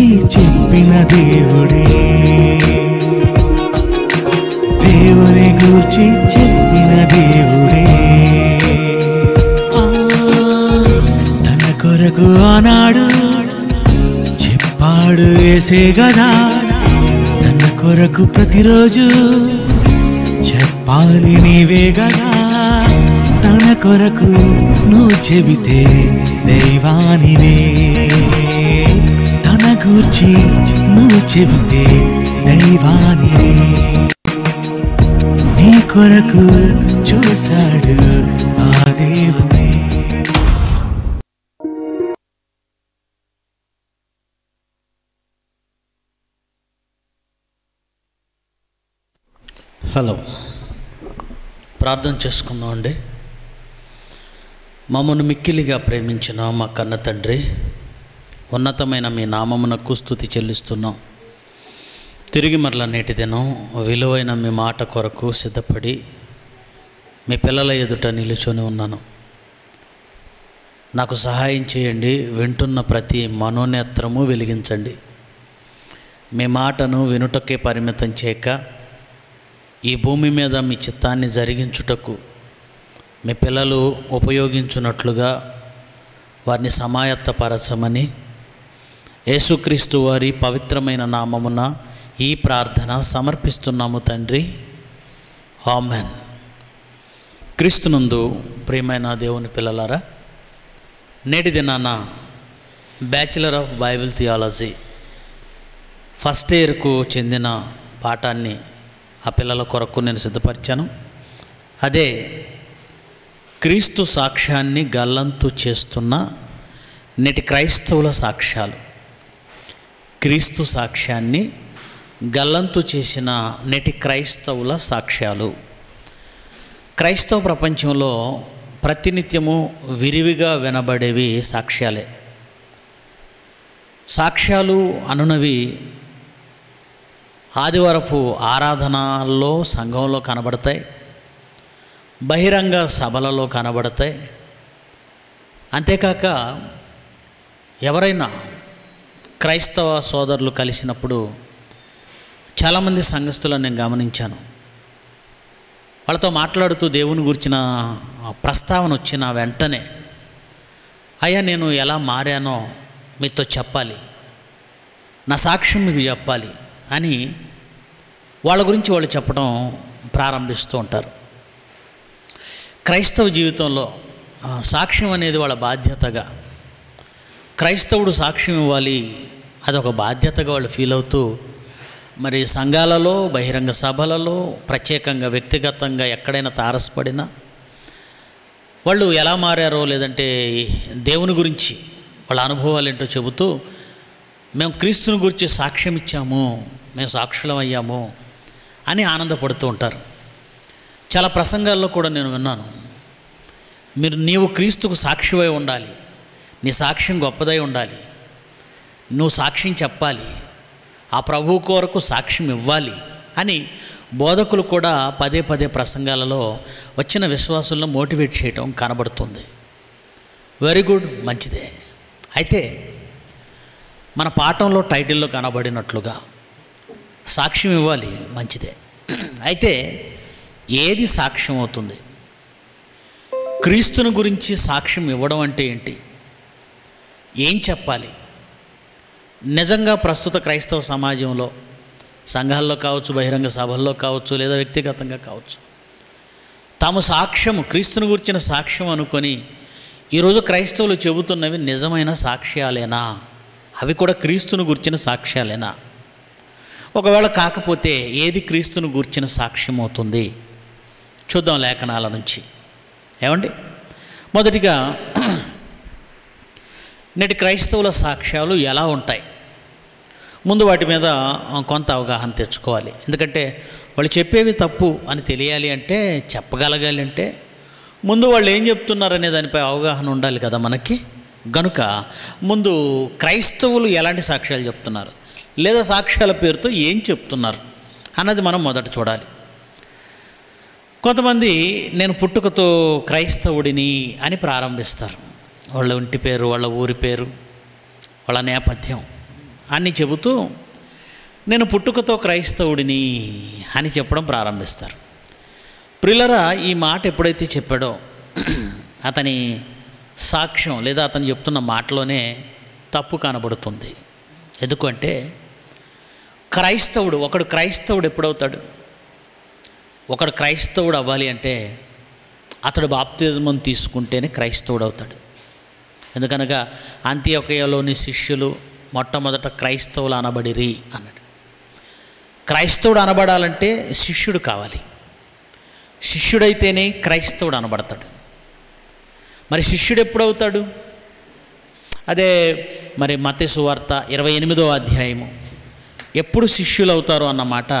గూర్చి చెప్పిన దేవుడే. దేవుని గూర్చి చెప్పిన దేవుడే. ఆ, తన కొరకు ఆనాడు చెప్పాడు వేసే గదా. తన కొరకు ప్రతిరోజు చెప్పాలి నీవే గదా. తన కొరకు నువ్వు చెబితే దైవానివే. గూర్చి నువ్వు చెబితే దైవాని. నీ కొరకు చూశాడు ఆ దేవుడే. హలో. ప్రార్థన చేసుకుందాం అండి మమ్మను మిక్కిలిగా ప్రేమించిన మా కన్న తండ్రి ఉన్నతమైన మీ నామమునకు స్థుతి చెల్లిస్తున్నాం. తిరిగి మరల నేటి దినం విలువైన మీ మాట కొరకు సిద్ధపడి మీ పిల్లల ఎదుట నిలుచొని ఉన్నాను. నాకు సహాయం చేయండి వింటున్న ప్రతి మనోనేత్రము వెలిగించండి. మీ మాటను వినుటకే పరిమితం చేయక ఈ భూమి మీద మీ చిత్తాన్ని జరిగించుటకు మీ పిల్లలు ఉపయోగించున్నట్లుగా వారిని సమాయత్తపరచమని యేసుక్రీస్తు వారి పవిత్రమైన నామమున ఈ ప్రార్థన సమర్పిస్తున్నాము తండ్రి. ఆమెన్. క్రీస్తునందు ప్రియమైన దేవుని పిల్లలారా నేటి దినాన bachelor of bible theology first ఇయర్కు చెందిన పాఠాన్ని ఆ పిల్లల కొరకు నేను సిద్ధపరిచాను. అదే క్రీస్తు సాక్ష్యాన్ని గల్లంతు చేస్తున్న నేటి క్రైస్తవుల సాక్ష్యాలు. క్రీస్తు సాక్ష్యాన్ని గల్లంతు చేసిన నేటి క్రైస్తవుల సాక్ష్యాలు. క్రైస్తవ ప్రపంచంలో ప్రతినిత్యము విరివిగా వినబడేవి సాక్ష్యాలే. సాక్ష్యాలు అనునవి ఆదివరపు ఆరాధనల్లో సంఘంలో కనబడతాయి బహిరంగ సభలలో కనబడతాయి. అంతేకాక ఎవరైనా క్రైస్తవ సోదరులు కలిసినప్పుడు చాలామంది సంఘస్థులను నేను గమనించాను. వాళ్ళతో మాట్లాడుతూ దేవుని గురించిన ప్రస్తావన వచ్చిన వెంటనే అయ్యా నేను ఎలా మారానో మీతో చెప్పాలి. నా సాక్ష్యం మీకు చెప్పాలి అని వాళ్ళ గురించి వాళ్ళు చెప్పడం ప్రారంభిస్తూ ఉంటారు. క్రైస్తవ జీవితంలో సాక్ష్యం అనేది వాళ్ళ బాధ్యతగా క్రైస్తవుడు సాక్ష్యం ఇవ్వాలి అదొక బాధ్యతగా వాళ్ళు ఫీల్ అవుతూ మరి సంఘాలలో బహిరంగ సభలలో ప్రత్యేకంగా వ్యక్తిగతంగా ఎక్కడైనా తారసపడినా వాళ్ళు ఎలా మారారో లేదంటే దేవుని గురించి వాళ్ళ అనుభవాలు ఏంటో చెబుతూ మేము క్రీస్తుని గురించి సాక్ష్యం ఇచ్చాము మేము సాక్షులం అయ్యాము అని ఆనందపడుతూ ఉంటారు. చాలా ప్రసంగాల్లో కూడా నేను విన్నాను మీరు నీవు క్రీస్తుకు సాక్షివై ఉండాలి నీ సాక్ష్యం గొప్పదై ఉండాలి. నువ్వు సాక్ష్యం చెప్పాలి. ఆ ప్రభువు కొరకు సాక్ష్యం ఇవ్వాలి అని బోధకులు కూడా పదే పదే ప్రసంగాలలో వచ్చిన విశ్వాసులను మోటివేట్ చేయటం కనబడుతుంది. వెరీ గుడ్ మంచిదే. అయితే మన పాఠంలో టైటిల్లో కనబడినట్లుగా సాక్ష్యం ఇవ్వాలి మంచిదే. అయితే ఏది సాక్ష్యం అవుతుంది? క్రీస్తుని గురించి సాక్ష్యం ఇవ్వడం అంటే ఏంటి? ఏం చెప్పాలి? నిజంగా ప్రస్తుత క్రైస్తవ సమాజంలో సంఘాల్లో కావచ్చు బహిరంగ సభల్లో కావచ్చు లేదా వ్యక్తిగతంగా కావచ్చు తాము సాక్ష్యము క్రీస్తుని గురించిన సాక్ష్యం అనుకొని ఈరోజు క్రైస్తవులు చెబుతున్నవి నిజమైన సాక్ష్యాలేనా? అవి కూడా క్రీస్తుని గుర్చిన సాక్ష్యాలేనా? ఒకవేళ కాకపోతే ఏది క్రీస్తుని గూర్చిన సాక్ష్యం అవుతుంది చూద్దాం లేఖనాల నుంచి. ఏమండి? మొదటిగా నేటి క్రైస్తవుల సాక్ష్యాలు ఎలా ఉంటాయి? ముందు వాటి మీద కొంత అవగాహన తెచ్చుకోవాలి. ఎందుకంటే వాళ్ళు చెప్పేవి తప్పు అని తెలియాలి అంటే చెప్పగలగాలి అంటే ముందు వాళ్ళు ఏం చెప్తున్నారనే దానిపై అవగాహన ఉండాలి కదా మనకి. గనుక ముందు క్రైస్తవులు ఎలాంటి సాక్ష్యాలు చెప్తున్నారు? లేదా సాక్ష్యాల పేరుతో ఏం చెప్తున్నారు? అన్నది మనం మొదట చూడాలి. కొంతమంది నేను పుట్టుకతో క్రైస్తవుడిని అని ప్రారంభిస్తారు. వాళ్ళ ఇంటి పేరు వాళ్ళ ఊరి పేరు వాళ్ళ నేపథ్యం అని చెబుతూ నేను పుట్టుకతో క్రైస్తవుడిని అని చెప్పడం ప్రారంభిస్తారు. ప్రిలరా ఈ మాట ఎప్పుడైతే చెప్పాడో అతని సాక్ష్యం లేదా అతను చెప్తున్న మాటలోనే తప్పు కనబడుతుంది. ఎందుకంటే క్రైస్తవుడు ఒకడు క్రైస్తవుడు ఎప్పుడవుతాడు? ఒకడు క్రైస్తవుడు అవ్వాలి అంటే అతడు బాప్తిజమం తీసుకుంటేనే క్రైస్తవుడు అవుతాడు. ఎందుకనగా అంత్యొకయలోని శిష్యులు మొట్టమొదట క్రైస్తవులు అనబడిరి అన్నాడు. క్రైస్తవుడు అనబడాలంటే శిష్యుడు కావాలి. శిష్యుడైతేనే క్రైస్తవుడు అనబడతాడు. మరి శిష్యుడు ఎప్పుడవుతాడు? అదే మరి మత సువార్త ఇరవై ఎనిమిదో అధ్యాయము. ఎప్పుడు శిష్యులు అవుతారు అన్నమాట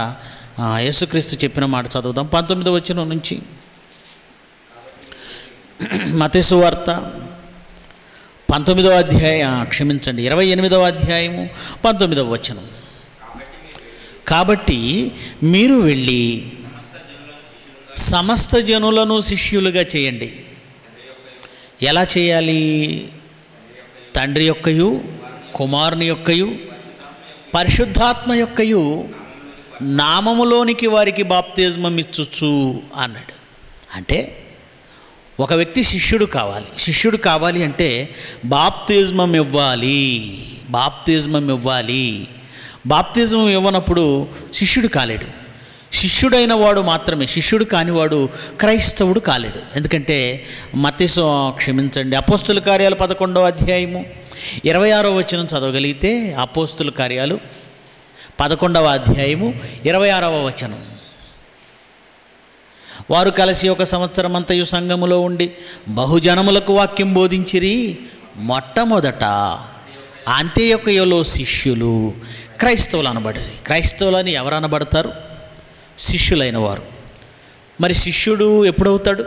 యేసుక్రీస్తు చెప్పిన మాట చదువుదాం. పంతొమ్మిదో వచ్చిన నుంచి. మత సువార్త పంతొమ్మిదవ అధ్యాయం క్షమించండి ఇరవై ఎనిమిదవ అధ్యాయము పంతొమ్మిదవ వచనం. కాబట్టి మీరు వెళ్ళి సమస్త జనులను శిష్యులుగా చేయండి. ఎలా చేయాలి? తండ్రి యొక్కయు కుమారుని యొక్కయు పరిశుద్ధాత్మ యొక్కయు నామములోనికి వారికి బాప్తిజమం ఇచ్చుచు అన్నాడు. అంటే ఒక వ్యక్తి శిష్యుడు కావాలి. శిష్యుడు కావాలి అంటే బాప్తిజమం ఇవ్వాలి. బాప్తిజమం ఇవ్వాలి. బాప్తిజం ఇవ్వనప్పుడు శిష్యుడు కాలేడు. శిష్యుడైన వాడు మాత్రమే శిష్యుడు కానివాడు క్రైస్తవుడు కాలేడు. ఎందుకంటే మతిసం క్షమించండి. అపోస్తుల కార్యాలు పదకొండవ అధ్యాయము ఇరవై ఆరో వచనం చదవగలిగితే అపోస్తుల కార్యాలు పదకొండవ అధ్యాయము ఇరవై ఆరవ వచనం. వారు కలిసి ఒక సంవత్సరం అంతయు సంఘములో ఉండి బహుజనములకు వాక్యం బోధించిరి మొట్టమొదట అంత్యొకయలో శిష్యులు క్రైస్తవులు అనబడిరి. క్రైస్తవులని ఎవరు అనబడతారు? శిష్యులైన వారు. మరి శిష్యుడు ఎప్పుడవుతాడు?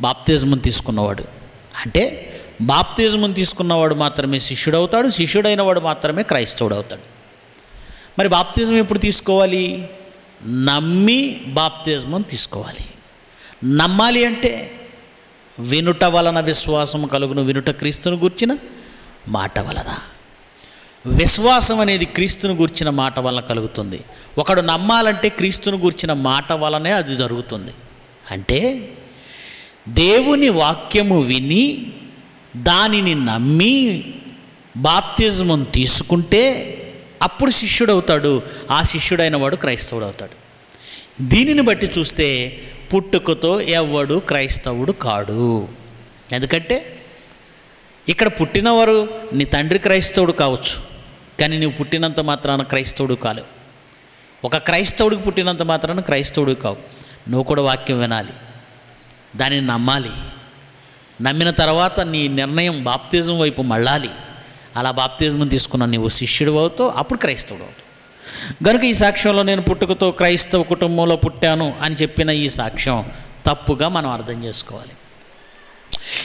బాప్తిజమును తీసుకున్నవాడు. అంటే బాప్తిజమును తీసుకున్నవాడు మాత్రమే శిష్యుడు అవుతాడు శిష్యుడైన వాడు మాత్రమే క్రైస్తవుడు అవుతాడు మరి బాప్తిజం ఎప్పుడు తీసుకోవాలి? నమ్మి బాప్తిజమం తీసుకోవాలి. నమ్మాలి అంటే వినుట వలన విశ్వాసం కలుగును. వినుట క్రీస్తును గూర్చిన మాట వలన. విశ్వాసం అనేది క్రీస్తును గూర్చిన మాట వలన కలుగుతుంది. ఒకడు నమ్మాలంటే క్రీస్తును గూర్చిన మాట వలనే అది జరుగుతుంది. అంటే దేవుని వాక్యము విని దానిని నమ్మి బాప్తిజమం తీసుకుంటే అప్పుడు శిష్యుడవుతాడు ఆ శిష్యుడైన వాడు క్రైస్తవుడు అవుతాడు దీనిని బట్టి చూస్తే పుట్టుకతో ఎవ్వడు క్రైస్తవుడు కాడు. ఎందుకంటే ఇక్కడ పుట్టినవారు నీ తండ్రి క్రైస్తవుడు కావచ్చు కానీ నువ్వు పుట్టినంత మాత్రాన క్రైస్తవుడు కాలేవు. ఒక క్రైస్తవుడికి పుట్టినంత మాత్రాన క్రైస్తవుడు కావు. నువ్వు కూడా వాక్యం వినాలి దానిని నమ్మాలి. నమ్మిన తర్వాత నీ నిర్ణయం బాప్తిజం వైపు మళ్ళాలి. అలా బాప్తిజం తీసుకున్న నీవు శిష్యుడు అవుతావు అప్పుడు క్రైస్తవుడు అవుతావు. కనుక ఈ సాక్ష్యంలో నేను పుట్టుకతో క్రైస్తవ కుటుంబంలో పుట్టాను అని చెప్పిన ఈ సాక్ష్యం తప్పుగా మనం అర్థం చేసుకోవాలి.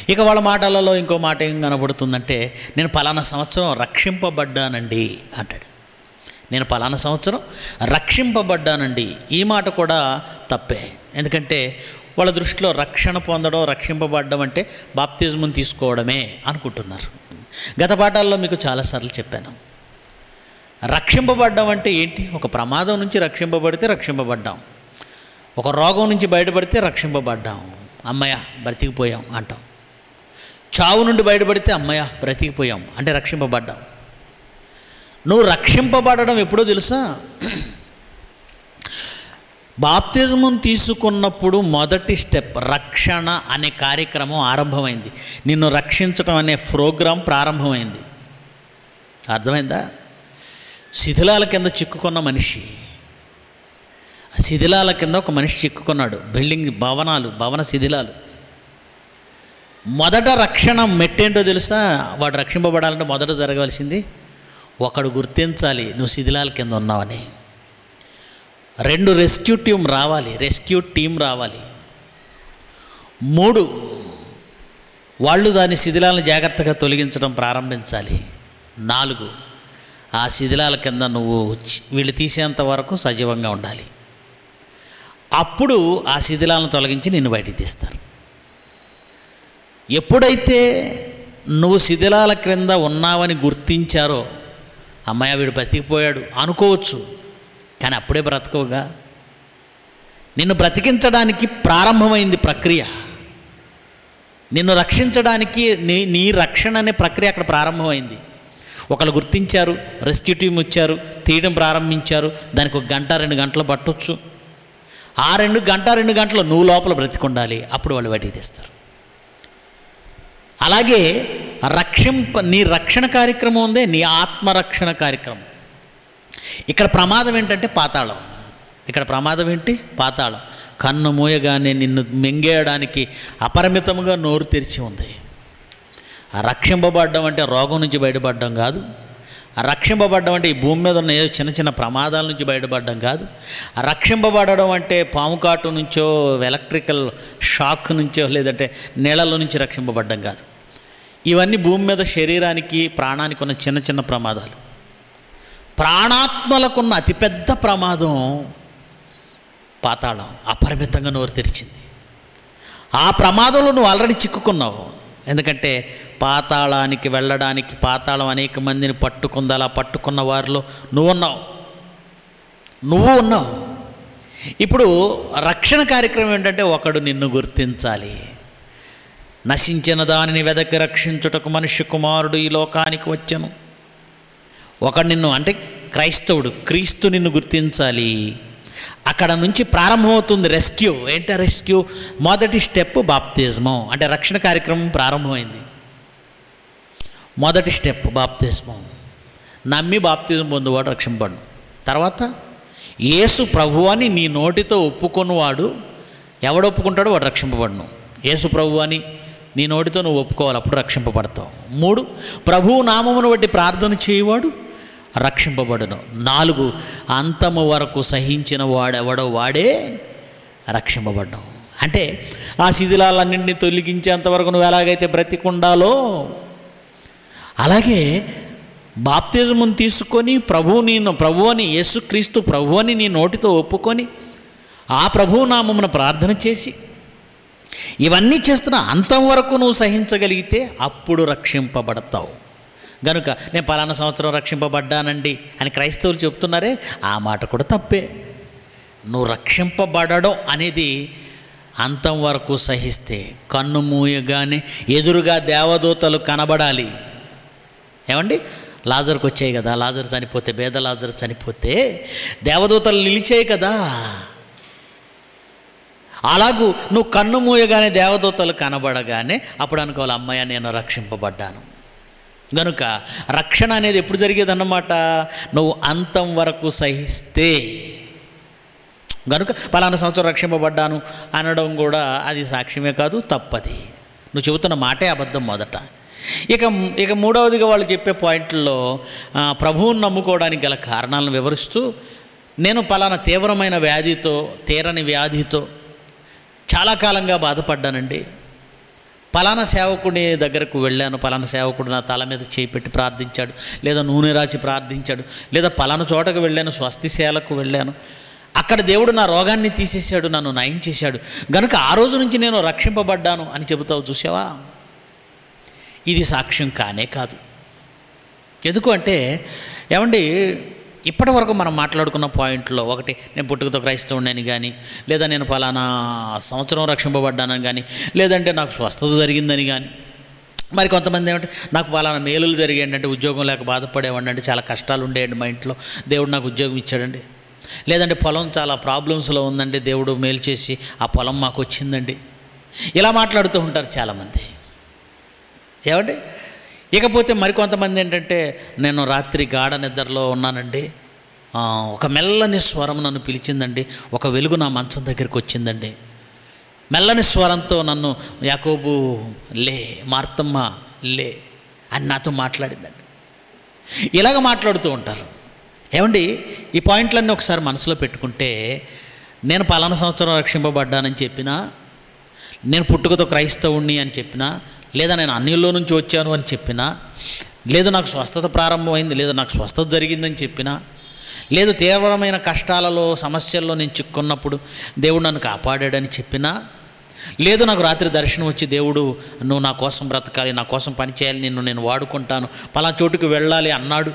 ఇక వాళ్ళ మాటలలో ఇంకో మాట ఏం కనబడుతుందంటే నేను పలానా సంవత్సరం రక్షింపబడ్డానండి అంటాడు. నేను పలానా సంవత్సరం రక్షింపబడ్డానండి. ఈ మాట కూడా తప్పే. ఎందుకంటే వాళ్ళ దృష్టిలో రక్షణ పొందడం రక్షింపబడడం అంటే బాప్తిజం తీసుకోవడమే అనుకుంటున్నారు. గత పాఠాల్లో మీకు చాలాసార్లు చెప్పాను. రక్షింపబడ్డం అంటే ఏంటి? ఒక ప్రమాదం నుంచి రక్షింపబడితే రక్షింపబడ్డాం. ఒక రోగం నుంచి బయటపడితే రక్షింపబడ్డాం. అమ్మయ్య బ్రతికిపోయాం అంటాం. చావు నుండి బయటపడితే అమ్మయ్య బ్రతికిపోయాం అంటే రక్షింపబడ్డాం. నువ్వు రక్షింపబడడం ఎప్పుడో తెలుసా? బాప్తిజమం తీసుకున్నప్పుడు మొదటి స్టెప్ రక్షణ అనే కార్యక్రమం ఆరంభమైంది. నిన్ను రక్షించడం అనే ప్రోగ్రాం ప్రారంభమైంది. అర్థమైందా? శిథిలాల కింద చిక్కుకున్న మనిషి. ఆ శిథిలాల కింద ఒక మనిషి చిక్కుకున్నాడు. బిల్డింగ్ భవనాలు భవన శిథిలాలు. మొదట రక్షణ మెట్టేంటో తెలుసా? వాడు రక్షింపబడాలంటే మొదట జరగవలసింది ఒకడు గుర్తించాలి నువ్వు శిథిలాల కింద ఉన్నావని. రెండు రెస్క్యూ టీం రావాలి రెస్క్యూ టీం రావాలి. మూడు వాళ్ళు దాని శిథిలాలను జాగ్రత్తగా తొలగించడం ప్రారంభించాలి. నాలుగు ఆ శిథిలాల కింద నువ్వు వీళ్ళు తీసేంత వరకు సజీవంగా ఉండాలి. అప్పుడు ఆ శిథిలాలను తొలగించి నిన్ను బయటికి తీస్తారు. ఎప్పుడైతే నువ్వు శిథిలాల క్రింద ఉన్నావని గుర్తించారో అమ్మాయి వీడు బతికిపోయాడు అనుకోవచ్చు. కానీ అప్పుడే బ్రతకవుగా? నిన్ను బ్రతికించడానికి ప్రారంభమైంది ప్రక్రియ. నిన్ను రక్షించడానికి నీ నీ రక్షణ అనే ప్రక్రియ అక్కడ ప్రారంభమైంది. ఒకళ్ళు గుర్తించారు రెస్క్యూ టీం వచ్చారు తీయడం ప్రారంభించారు దానికి ఒక గంట రెండు గంటలు పట్టొచ్చు. ఆ రెండు గంట రెండు గంటలు నువ్వు లోపల బ్రతికుండాలి అప్పుడు వాళ్ళు బయటికి తీస్తారు. అలాగే రక్షింప నీ రక్షణ కార్యక్రమం ఉందే నీ ఆత్మరక్షణ కార్యక్రమం. ఇక్కడ ప్రమాదం ఏంటంటే పాతాళం. ఇక్కడ ప్రమాదం ఏంటి? పాతాళం. కన్ను మూయగానే నిన్ను మింగేయడానికి అపరిమితంగా నోరు తెరిచి ఉంది. ఆ అంటే రోగం నుంచి బయటపడడం కాదు. ఆ అంటే ఈ భూమి మీద ఉన్న ఏదో చిన్న చిన్న ప్రమాదాల నుంచి బయటపడడం కాదు. రక్షింపబడడం అంటే పాము కాటు నుంచో ఎలక్ట్రికల్ షాక్ నుంచో లేదంటే నీళ్ళలో నుంచి రక్షింపబడ్డం కాదు. ఇవన్నీ భూమి మీద శరీరానికి ప్రాణానికి ఉన్న చిన్న చిన్న ప్రమాదాలు. ప్రాణాత్మలకున్న అతిపెద్ద ప్రమాదం పాతాళం. అపరిమితంగా నోరు తెరిచింది. ఆ ప్రమాదంలో నువ్వు ఆల్రెడీ చిక్కుకున్నావు. ఎందుకంటే పాతాళానికి వెళ్ళడానికి పాతాళం అనేక మందిని పట్టుకుంది అలా పట్టుకున్న వారిలో నువ్వు ఉన్నావు. నువ్వు ఉన్నావు. ఇప్పుడు రక్షణ కార్యక్రమం ఏంటంటే ఒకడు నిన్ను గుర్తించాలి. నశించిన దానిని వెదకి రక్షించుటకు మనుష్య కుమారుడు ఈ లోకానికి వచ్చను. ఒకడు నిన్ను అంటే క్రైస్తవుడు క్రీస్తు నిన్ను గుర్తించాలి. అక్కడ నుంచి ప్రారంభమవుతుంది రెస్క్యూ. ఏంటి రెస్క్యూ? మొదటి స్టెప్ బాప్తిజమం అంటే రక్షణ కార్యక్రమం ప్రారంభమైంది. మొదటి స్టెప్ బాప్తిజమం నమ్మి బాప్తిజం పొందువాడు రక్షింపడు తర్వాత యేసు ప్రభు అని నీ నోటితో ఒప్పుకొనివాడు ఎవడు ఒప్పుకుంటాడో వాడు రక్షింపబడను. యేసు ప్రభు అని నీ నోటితో నువ్వు ఒప్పుకోవాలి అప్పుడు రక్షింపబడతావు. మూడు ప్రభువు నామమును బట్టి ప్రార్థన చేయవాడు రక్షింపబడును. నాలుగు అంతము వరకు సహించిన వాడెవడో వాడే రక్షింపబడ్డం అంటే ఆ శిథిలాలన్నింటినీ తొలగించేంతవరకు నువ్వు ఎలాగైతే బ్రతికుండాలో అలాగే బాప్తిజమును తీసుకొని ప్రభువు నేను ప్రభు అని యేసుక్రీస్తు ప్రభు అని నీ నోటితో ఒప్పుకొని ఆ ప్రభువు నామమున ప్రార్థన చేసి ఇవన్నీ చేస్తున్న అంతం వరకు నువ్వు సహించగలిగితే అప్పుడు రక్షింపబడతావు. గనుక నేను పలానా సంవత్సరం రక్షింపబడ్డానండి అని క్రైస్తవులు చెప్తున్నారే ఆ మాట కూడా తప్పే. నువ్వు రక్షింపబడడం అనేది అంతం వరకు సహిస్తే కన్ను మూయగానే ఎదురుగా దేవదూతలు కనబడాలి. ఏమండి? లాజర్కి వచ్చాయి కదా లాజర్ చనిపోతే బేద లాజర్ చనిపోతే దేవదూతలు నిలిచాయి కదా. అలాగూ నువ్వు కన్ను మూయగానే దేవదూతలు కనబడగానే అప్పుడు అనుకోవాలి అమ్మాయ నేను రక్షింపబడ్డాను. గనుక రక్షణ అనేది ఎప్పుడు జరిగేదన్నమాట? నువ్వు అంతం వరకు సహిస్తే. గనుక పలానా సంవత్సరం రక్షింపబడ్డాను అనడం కూడా అది సాక్ష్యమే కాదు తప్పది. నువ్వు చెబుతున్న మాటే అబద్ధం మొదట. ఇక ఇక మూడవదిగా వాళ్ళు చెప్పే పాయింట్లో ప్రభువుని నమ్ముకోవడానికి గల కారణాలను వివరిస్తూ నేను పలానా తీవ్రమైన వ్యాధితో తీరని వ్యాధితో చాలా కాలంగా బాధపడ్డానండి. పలానా సేవకుడి దగ్గరకు వెళ్ళాను. పలానా సేవకుడు నా తల మీద చేయి పెట్టి ప్రార్థించాడు. లేదా నూనె రాచి ప్రార్థించాడు. లేదా పలానా చోటకు వెళ్ళాను. స్వస్తిశాలకు వెళ్ళాను. అక్కడ దేవుడు నా రోగాన్ని తీసేశాడు. నన్ను నయం చేశాడు. గనుక ఆ రోజు నుంచి నేను రక్షింపబడ్డాను అని చెబుతావు చూసావా? ఇది సాక్ష్యం కానే కాదు. ఎందుకు అంటే ఏమండి ఇప్పటి వరకు మనం మాట్లాడుకున్న పాయింట్లో ఒకటి నేను పుట్టుకతో క్రైస్తవుడని కానీ లేదా నేను ఫలానా సంవత్సరం రక్షింపబడ్డానని కానీ లేదంటే నాకు స్వస్థత జరిగిందని కానీ మరి కొంతమంది ఏమంటే నాకు పలానా మేలులు జరిగాయంటే ఉద్యోగం లేక బాధపడేవాడి అంటే చాలా కష్టాలు ఉండేయండి మా ఇంట్లో దేవుడు నాకు ఉద్యోగం ఇచ్చాడండి. లేదంటే పొలం చాలా ప్రాబ్లమ్స్లో ఉందండి దేవుడు మేలు చేసి ఆ పొలం మాకు వచ్చిందండి. ఇలా మాట్లాడుతూ ఉంటారు చాలామంది. ఏమండి? ఇకపోతే మరికొంతమంది ఏంటంటే నేను రాత్రి గాఢ నిద్రలో ఉన్నానండి. ఒక మెల్లని స్వరం నన్ను పిలిచిందండి. ఒక వెలుగు నా మంచం దగ్గరికి వచ్చిందండి. మెల్లని స్వరంతో నన్ను యాకోబు లే మార్తమ్మ లే అని నాతో మాట్లాడిందండి. ఇలాగ మాట్లాడుతూ ఉంటారు. ఏమండి ఈ పాయింట్లన్నీ ఒకసారి మనసులో పెట్టుకుంటే నేను పలానా సంవత్సరం రక్షింపబడ్డానని చెప్పినా నేను పుట్టుకతో క్రైస్తవుణ్ణి అని చెప్పినా లేదా నేను అన్నిల్లో నుంచి వచ్చాను అని చెప్పినా లేదు నాకు స్వస్థత ప్రారంభమైంది లేదా నాకు స్వస్థత జరిగిందని చెప్పినా లేదు తీవ్రమైన కష్టాలలో సమస్యల్లో నేను చిక్కున్నప్పుడు దేవుడు నన్ను కాపాడాడని చెప్పినా లేదు నాకు రాత్రి దర్శనం వచ్చి దేవుడు నువ్వు నా కోసం బ్రతకాలి నా కోసం పని చేయాలి నిన్ను నేను వాడుకుంటాను పలానా చోటుకు వెళ్ళాలి అన్నాడు.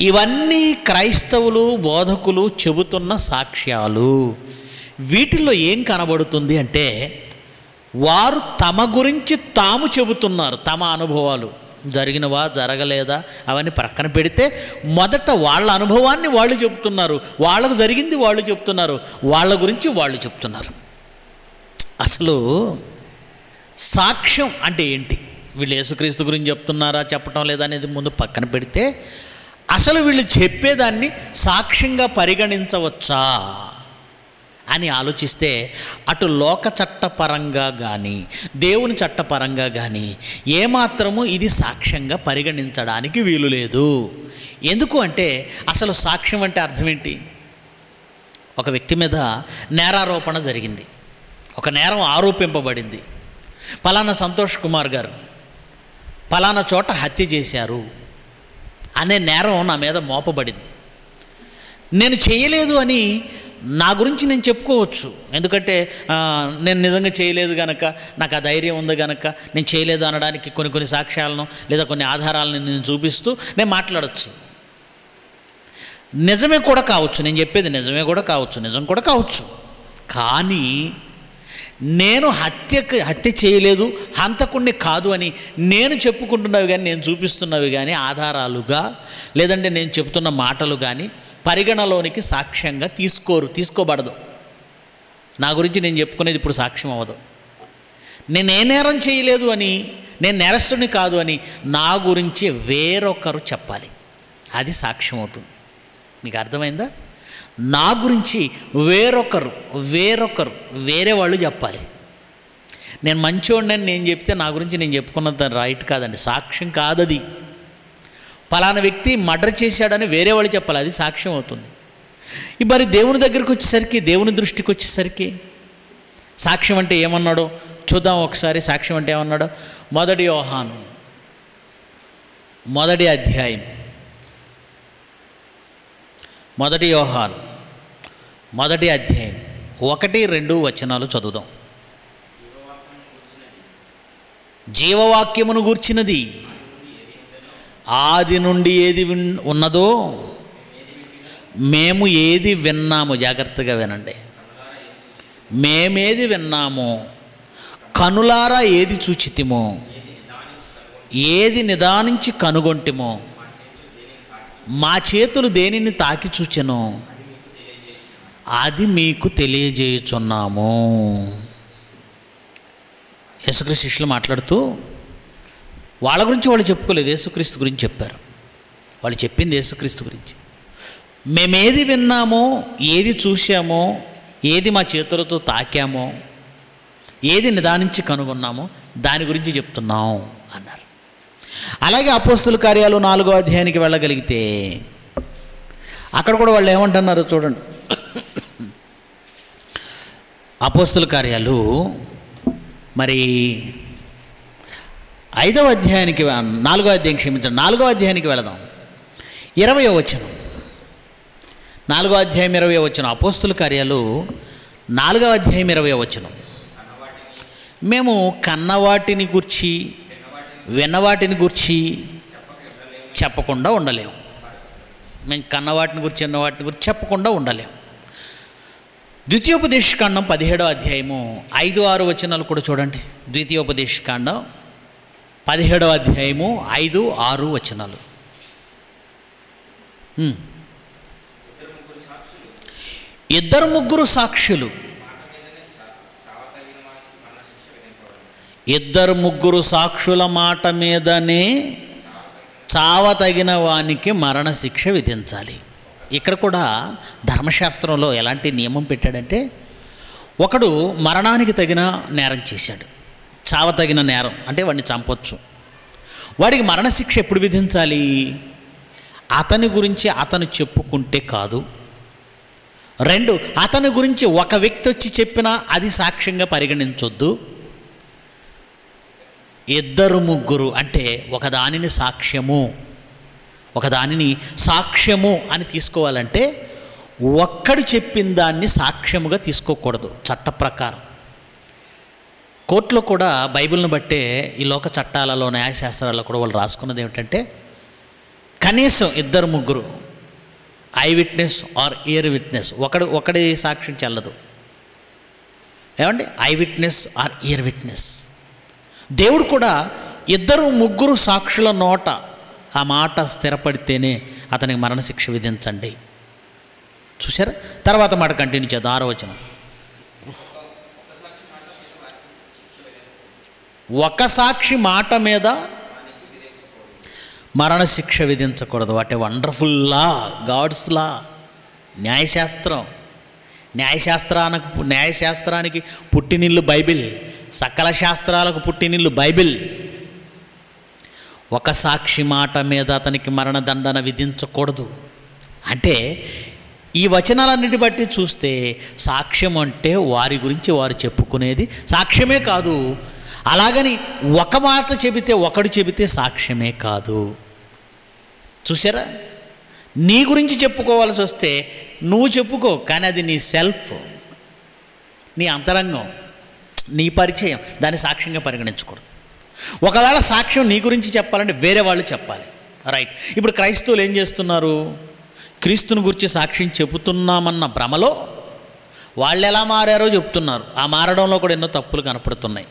ఇవన్నీ క్రైస్తవులు బోధకులు చెబుతున్న సాక్ష్యాలు. వీటిల్లో ఏం కనబడుతుంది అంటే వారు తమ గురించి తాము చెబుతున్నారు తమ అనుభవాలు. జరిగినవా జరగలేదా అవన్నీ ప్రక్కన పెడితే మొదట వాళ్ళ అనుభవాన్ని వాళ్ళు చెబుతున్నారు. వాళ్ళకు జరిగింది వాళ్ళు చెప్తున్నారు వాళ్ళ గురించి వాళ్ళు చెప్తున్నారు అసలు సాక్ష్యం అంటే ఏంటి? వీళ్ళు యేసుక్రీస్తు గురించి చెప్తున్నారా చెప్పటం లేదా అనేది ముందు పక్కన పెడితే అసలు వీళ్ళు చెప్పేదాన్ని సాక్ష్యంగా పరిగణించవచ్చా? అని ఆలోచిస్తే అటు లోక చట్టపరంగా కానీ దేవుని చట్టపరంగా కానీ ఏమాత్రము ఇది సాక్ష్యంగా పరిగణించడానికి వీలు లేదు. ఎందుకు అంటే అసలు సాక్ష్యం అంటే అర్థం ఏంటి? ఒక వ్యక్తి మీద నేరారోపణ జరిగింది. ఒక నేరం ఆరోపింపబడింది. పలానా సంతోష్ కుమార్ గారు పలానా చోట హత్య చేశారు అనే నేరం నా మీద మోపబడింది. నేను చేయలేదు అని నా గురించి నేను చెప్పుకోవచ్చు. ఎందుకంటే నేను నిజంగా చేయలేదు గనక నాకు ఆ ధైర్యం ఉంది గనక నేను చేయలేదు అనడానికి కొన్ని కొన్ని సాక్ష్యాలను లేదా కొన్ని ఆధారాలను నేను చూపిస్తూ నేను మాట్లాడచ్చు. నిజమే కూడా కావచ్చు. నేను చెప్పేది నిజమే కూడా కావచ్చు. నిజం కూడా కావచ్చు. కానీ నేను హత్యకి హత్య చేయలేదు హంతకుణ్ణి కాదు అని నేను చెప్పుకుంటున్నవి కానీ నేను చూపిస్తున్నవి కానీ ఆధారాలుగా లేదంటే నేను చెప్తున్న మాటలు కానీ పరిగణలోనికి సాక్ష్యంగా తీసుకోరు తీసుకోబడదు. నా గురించి నేను చెప్పుకునేది ఇప్పుడు సాక్ష్యం అవ్వదు. నేను ఏ నేరం చేయలేదు అని నేను నేరస్తుని కాదు అని నా గురించి వేరొకరు చెప్పాలి. అది సాక్ష్యం అవుతుంది. మీకు అర్థమైందా? నా గురించి వేరొకరు వేరొకరు వేరే వాళ్ళు చెప్పాలి. నేను మంచోడిని నేను చెప్తే నా గురించి నేను చెప్పుకున్నది రైట్ కాదండి. సాక్ష్యం కాదది. ఫలానా వ్యక్తి మర్డర్ చేశాడని వేరే వాళ్ళు చెప్పాలి. అది సాక్ష్యం అవుతుంది. ఈ మరి దేవుని దగ్గరికి వచ్చేసరికి దేవుని దృష్టికి వచ్చేసరికి సాక్ష్యం అంటే ఏమన్నాడో చూద్దాం ఒకసారి. సాక్ష్యం అంటే ఏమన్నాడో? మొదటి యోహాను. మొదటి అధ్యాయం. మొదటి యోహాను. మొదటి అధ్యాయం. ఒకటి రెండు వచనాలు చదువుదాం. జీవవాక్యమును గూర్చినది. ఆది నుండి ఏది విన్ ఉన్నదో మేము ఏది విన్నాము జాగ్రత్తగా వినండి. మేమేది విన్నాము కనులారా ఏది చూచితిమో ఏది నిదానించి కనుగొంటిమో మా చేతులు దేనిని తాకి చూచెను అది మీకు తెలియజేయుచున్నాము. యేసుక్రీస్తు శిష్యులు మాట్లాడుతూ వాళ్ళ గురించి వాళ్ళు చెప్పుకోలేదు యేసుక్రీస్తు గురించి చెప్పారు. వాళ్ళు చెప్పింది యేసుక్రీస్తు గురించి. మేమేది విన్నామో ఏది చూసామో ఏది మా చేతులతో తాకామో ఏది నిదానించి కనుగొన్నామో దాని గురించి చెప్తున్నాం అన్నారు. అలాగే అపోస్తుల కార్యాలు నాలుగో అధ్యాయానికి వెళ్ళగలిగితే అక్కడ కూడా వాళ్ళు ఏమంటున్నారో చూడండి. అపోస్తుల కార్యాలు మరి ఐదవ అధ్యాయానికి నాలుగో అధ్యాయం క్షమించండి. నాలుగో అధ్యాయానికి వెళదాం. ఇరవయో వచనం. నాలుగో అధ్యాయం ఇరవై వచనం. అపోస్తుల కార్యాలు నాలుగో అధ్యాయం ఇరవై వచనం. మేము కన్నవాటిని గుర్చి విన్నవాటిని గుర్చి చెప్పకుండా ఉండలేము మేము కన్నవాటిని గురించి విన్నవాటిని గురించి చెప్పకుండా ఉండలేము ద్వితీయోపదేశకాండం పదిహేడో అధ్యాయము ఐదు ఆరు వచనాలు కూడా చూడండి. ద్వితీయోపదేశకాండం పదిహేడవ అధ్యాయము ఐదు ఆరు వచనాలు. ఇద్దరు ముగ్గురు సాక్షులు. ఇద్దరు ముగ్గురు సాక్షుల మాట మీదనే చావ తగిన వానికి మరణశిక్ష విధించాలి. ఇక్కడ కూడా ధర్మశాస్త్రంలో ఎలాంటి నియమం పెట్టాడంటే ఒకడు మరణానికి తగిన నేరం చేశాడు. చావతగిన నేరం అంటే వాడిని చంపొచ్చు. వాడికి మరణశిక్ష ఎప్పుడు విధించాలి? అతని గురించి అతను చెప్పుకుంటే కాదు. రెండు అతని గురించి ఒక వ్యక్తి వచ్చి చెప్పినా అది సాక్ష్యంగా పరిగణించొద్దు. ఇద్దరు ముగ్గురు అంటే ఒకదానిని సాక్ష్యము. ఒకదానిని సాక్ష్యము అని తీసుకోవాలంటే ఒక్కడు చెప్పిన దాన్ని సాక్ష్యముగా తీసుకోకూడదు. చట్ట ప్రకారం. కోర్టులో కూడా బైబిల్ని బట్టే ఈ లోక చట్టాలలో న్యాయశాస్త్రాల్లో కూడా వాళ్ళు రాసుకున్నది ఏమిటంటే కనీసం ఇద్దరు ముగ్గురు eye witness or ear witness ఒకడు ఒకడి సాక్ష్యం చెల్లదు. ఏమండి? Eye witness or ear witness. దేవుడు కూడా ఇద్దరు ముగ్గురు సాక్షుల నోట ఆ మాట స్థిరపడితేనే అతనికి మరణశిక్ష విధించండి. చూసారా తర్వాత మాట కంటిన్యూ చేద్దాం ఆరో వచనం. ఒక సాక్షి మాట మీద మరణశిక్ష విధించకూడదు. వాటి వండర్ఫుల్ లా గాడ్స్ లా. న్యాయశాస్త్రం. న్యాయశాస్త్రానికి న్యాయశాస్త్రానికి పుట్టినిల్లు బైబిల్. సకల శాస్త్రాలకు పుట్టినిల్లు బైబిల్. ఒక సాక్షి మాట మీద అతనికి మరణదండన విధించకూడదు. అంటే ఈ వచనాలన్నిటి బట్టి చూస్తే సాక్ష్యం అంటే వారి గురించి వారు చెప్పుకునేది సాక్ష్యమే కాదు. అలాగని ఒక మాట చెబితే ఒకడు చెబితే సాక్ష్యమే కాదు. చూసారా నీ గురించి చెప్పుకోవాల్సి వస్తే నువ్వు చెప్పుకో కానీ అది నీ సెల్ఫ్ నీ అంతరంగం నీ పరిచయం దాన్ని సాక్ష్యంగా పరిగణించకూడదు. ఒకవేళ సాక్ష్యం నీ గురించి చెప్పాలంటే వేరే వాళ్ళు చెప్పాలి. రైట్ ఇప్పుడు క్రైస్తవులు ఏం చేస్తున్నారు? క్రీస్తుని గురించి సాక్ష్యం చెబుతున్నామన్న భ్రమలో వాళ్ళు ఎలా మారారో చెప్తున్నారు. ఆ మారడంలో కూడా ఎన్నో తప్పులు కనపడుతున్నాయి.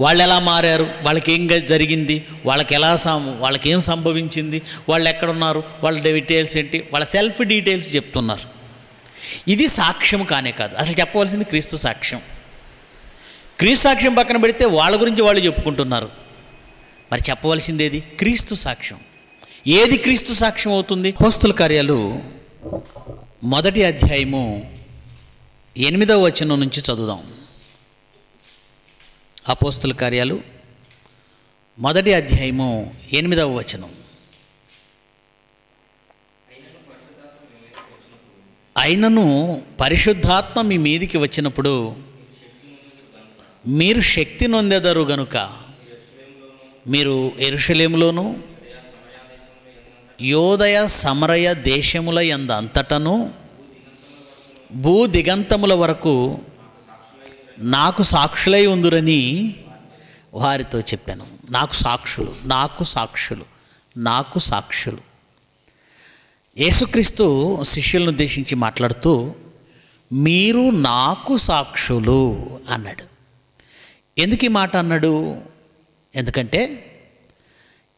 వాళ్ళు ఎలా మారారు? వాళ్ళకి ఏం జరిగింది? వాళ్ళకి ఎలా సం వాళ్ళకి ఏం సంభవించింది? వాళ్ళు ఎక్కడున్నారు వాళ్ళ డీటెయిల్స్ ఏంటి? వాళ్ళ సెల్ఫ్ డీటెయిల్స్ చెప్తున్నారు. ఇది సాక్ష్యం కానే కాదు. అసలు చెప్పవలసింది క్రీస్తు సాక్ష్యం. క్రీస్తు సాక్ష్యం పక్కన పెడితే వాళ్ళ గురించి వాళ్ళు చెప్పుకుంటున్నారు. మరి చెప్పవలసిందేది? క్రీస్తు సాక్ష్యం. ఏది క్రీస్తు సాక్ష్యం అవుతుంది? పోస్తుల కార్యాలు మొదటి అధ్యాయము ఎనిమిదవ వచనం నుంచి చదువుదాం. అపోస్తుల కార్యాలు. మొదటి అధ్యాయము ఎనిమిదవ వచనం. అయినను పరిశుద్ధాత్మ మీ మీదికి వచ్చినప్పుడు మీరు శక్తి నొందెదరు గనుక మీరు ఎరుషలేములోను యోదయ సమరయ దేశముల ఎంద అంతటను భూ దిగంతముల వరకు నాకు సాక్షులై ఉందిరని వారితో చెప్పాను. నాకు సాక్షులు నాకు సాక్షులు నాకు సాక్షులు. యేసుక్రీస్తు శిష్యులను ఉద్దేశించి మాట్లాడుతూ మీరు నాకు సాక్షులు అన్నాడు. ఎందుకు ఈ మాట అన్నాడు? ఎందుకంటే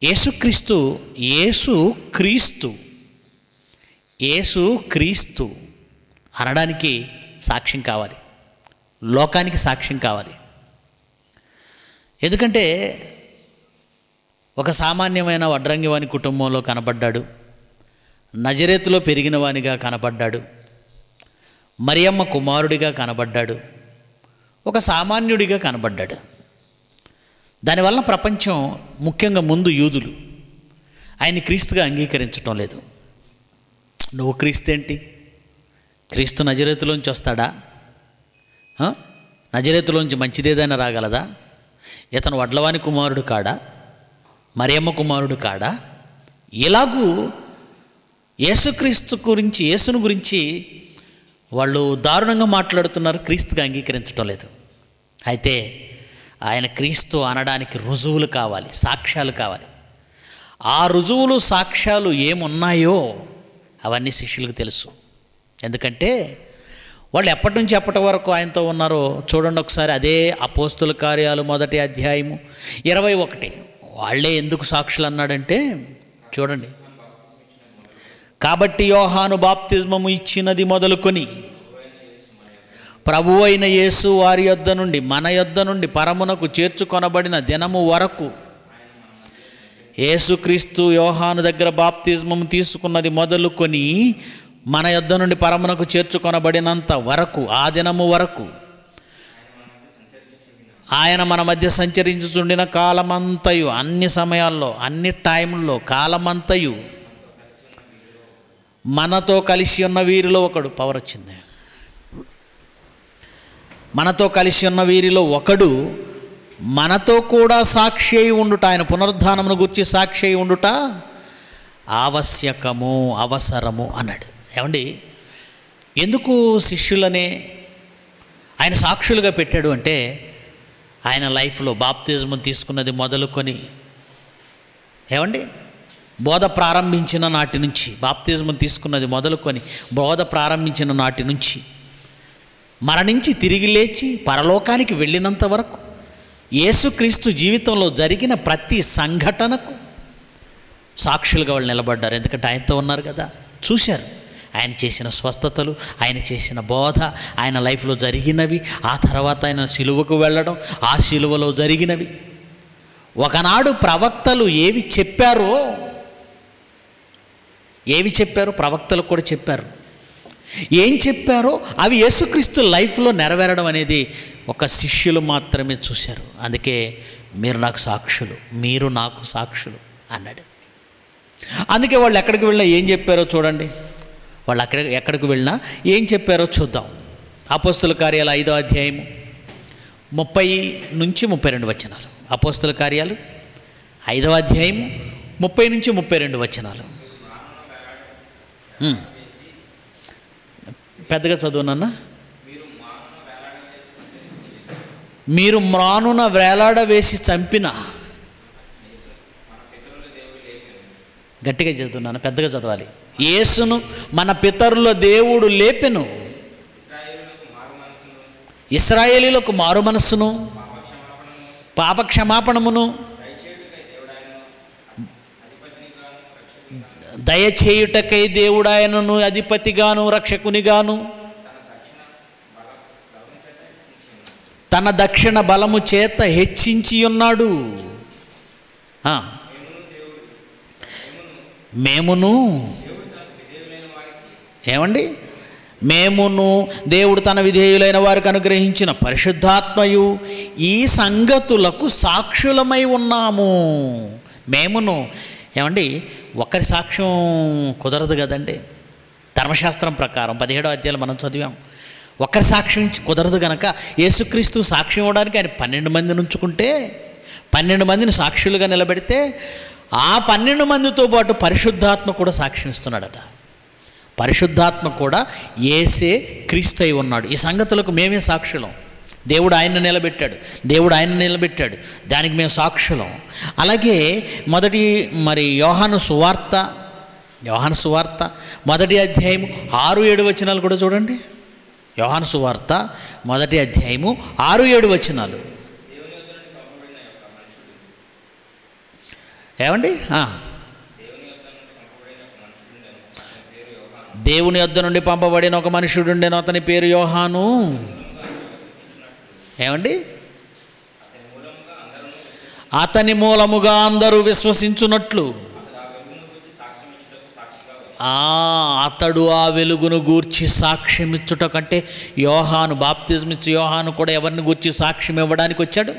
యేసుక్రీస్తు యేసు క్రీస్తు యేసు క్రీస్తు అనడానికి సాక్ష్యం కావాలి. లోకానికి సాక్ష్యం కావాలి. ఎందుకంటే ఒక సామాన్యమైన వడ్రంగి వాని కుటుంబంలో కనపడ్డాడు నజరేతులో పెరిగిన వానిగా కనపడ్డాడు మరియమ్మ కుమారుడిగా కనబడ్డాడు. ఒక సామాన్యుడిగా కనబడ్డాడు. దానివల్ల ప్రపంచం ముఖ్యంగా ముందు యూదులు. ఆయన క్రీస్తుగా అంగీకరించటం లేదు. నువ్వు క్రీస్తు ఏంటి క్రీస్తు నజరేతులోంచి వస్తాడా? నజరేతులోంచి మంచిదేదైనా రాగలదా? ఇతను వడ్లవాని కుమారుడు కాడా? మరియమ్మ కుమారుడు కాడా? ఇలాగూ యేసుక్రీస్తు గురించి యేసును గురించి వాళ్ళు దారుణంగా మాట్లాడుతున్నారు క్రీస్తుగా అంగీకరించటం లేదు. అయితే ఆయన క్రీస్తు అనడానికి రుజువులు కావాలి సాక్ష్యాలు కావాలి. ఆ రుజువులు సాక్ష్యాలు ఏమున్నాయో అవన్నీ శిష్యులకు తెలుసు. ఎందుకంటే వాళ్ళు ఎప్పటి నుంచి ఎప్పటి వరకు ఆయనతో ఉన్నారో చూడండి ఒకసారి. అదే అపోస్తుల కార్యాలు మొదటి అధ్యాయము ఇరవై ఒకటి. వాళ్ళే ఎందుకు సాక్షులు అన్నాడంటే చూడండి. కాబట్టి యోహాను బాప్తిజమము ఇచ్చినది మొదలుకొని ప్రభు అయిన యేసు వారి యొద్ద నుండి మన యొద్ద నుండి పరమునకు చేర్చుకొనబడిన దినము వరకు యేసుక్రీస్తు యోహాను దగ్గర బాప్తిజమము తీసుకున్నది మొదలుకొని మన యొద్ద నుండి పరమునకు చేర్చుకొనబడినంత వరకు ఆ దినము వరకు ఆయన మన మధ్య సంచరించుచుండిన కాలమంతయు అన్ని సమయాల్లో అన్ని టైంలో కాలమంతయు మనతో కలిసి ఉన్న వీరిలో ఒకడు పవర్ వచ్చింది. మనతో కలిసి ఉన్న వీరిలో ఒకడు మనతో కూడా సాక్షి అయి ఉండుట ఆయన పునరుద్ధానమును గురించి సాక్షి అయి ఉండుట ఆవశ్యకము అవసరము అన్నాడు. ఏమండి? ఎందుకు శిష్యులనే ఆయన సాక్షులుగా పెట్టాడు అంటే ఆయన లైఫ్లో బాప్తిజం తీసుకున్నది మొదలుకొని ఏమండి? బోధ ప్రారంభించిన నాటి నుంచి బాప్తిజం తీసుకున్నది మొదలుకొని బోధ ప్రారంభించిన నాటి నుంచి మరణించి తిరిగి లేచి పరలోకానికి వెళ్ళినంత వరకు యేసుక్రీస్తు జీవితంలో జరిగిన ప్రతి సంఘటనకు సాక్షులుగా వాళ్ళు నిలబడ్డారు. ఎందుకంటే ఆయనతో ఉన్నారు కదా. చూశారు. ఆయన చేసిన స్వస్థతలు ఆయన చేసిన బోధ ఆయన లైఫ్లో జరిగినవి ఆ తర్వాత ఆయన సిలువకు వెళ్ళడం ఆ సిలువలో జరిగినవి. ఒకనాడు ప్రవక్తలు ఏవి చెప్పారో ఏవి చెప్పారో ప్రవక్తలు కూడా చెప్పారు. ఏం చెప్పారో అవి యేసుక్రీస్తు లైఫ్లో నెరవేరడం అనేది ఒక శిష్యులు మాత్రమే చూశారు. అందుకే మీరు నాకు సాక్షులు మీరు నాకు సాక్షులు అన్నాడు. అందుకే వాళ్ళు ఎక్కడికి వెళ్ళినా ఏం చెప్పారో చూడండి. వాళ్ళు అక్కడ ఎక్కడికి వెళ్ళినా ఏం చెప్పారో చూద్దాం. అపోస్తుల కార్యాలు ఐదో అధ్యాయము ముప్పై నుంచి ముప్పై రెండు వచనాలు. అపోస్తుల కార్యాలు ఐదవ అధ్యాయము ముప్పై నుంచి ముప్పై రెండు వచనాలు. పెద్దగా చదువునన్నా మీరు మ్రానున వేలాడ వేసి చంపిన. గట్టిగా చదువుతున్నాను పెద్దగా చదవాలి. యేసును మన పితరుల దేవుడు లేపెను. ఇస్రాయేలీలకు మారు మనస్సును. పాపక్షమాపణమును. దయచేయుటకై దేవుడాయనను అధిపతిగాను రక్షకునిగాను. తన దక్షిణ బలము చేత హెచ్చించి ఉన్నాడు మేమును. ఏమండి? మేమును దేవుడు తన విధేయులైన వారికి అనుగ్రహించిన పరిశుద్ధాత్మయు ఈ సంగతులకు సాక్షులమై ఉన్నాము. మేమును ఏమండి? ఒకరి సాక్ష్యం కుదరదు కదండి. ధర్మశాస్త్రం ప్రకారం పదిహేడో అధ్యాయులు మనం చదివాం. ఒకరి సాక్ష్యం కుదరదు గనక యేసుక్రీస్తు సాక్ష్యం ఇవ్వడానికి ఆయన పన్నెండు మందిని ఉంచుకుంటే పన్నెండు మందిని సాక్షులుగా నిలబెడితే ఆ పన్నెండు మందితో పాటు పరిశుద్ధాత్మ కూడా సాక్ష్యం ఇస్తున్నాడట. పరిశుద్ధాత్మ కూడా ఏసే క్రీస్తై ఉన్నాడు. ఈ సంగతులకు మేమే సాక్షులం. దేవుడు ఆయన నిలబెట్టాడు. దేవుడు ఆయన నిలబెట్టాడు. దానికి మేము సాక్షులం. అలాగే మొదటి మరి యోహాను సువార్త యోహాను సువార్త మొదటి అధ్యాయము ఆరు ఏడు వచనాలు కూడా చూడండి. యోహాను సువార్త మొదటి అధ్యాయము ఆరు ఏడు వచనాలు. ఏమండి? దేవుని యొద్ద నుండి పంపబడిన ఒక మనుషుడుండెను అతని పేరు యోహాను. ఏమండి? అతని మూలముగా అందరూ విశ్వసించున్నట్లు ఆ, అతడు ఆ వెలుగును గూర్చి సాక్ష్యం ఇచ్చుట కంటే యోహాను బాప్తిజం ఇచ్చి యోహాను కూడా ఎవరిని గూర్చి సాక్ష్యం ఇవ్వడానికి వచ్చాడు?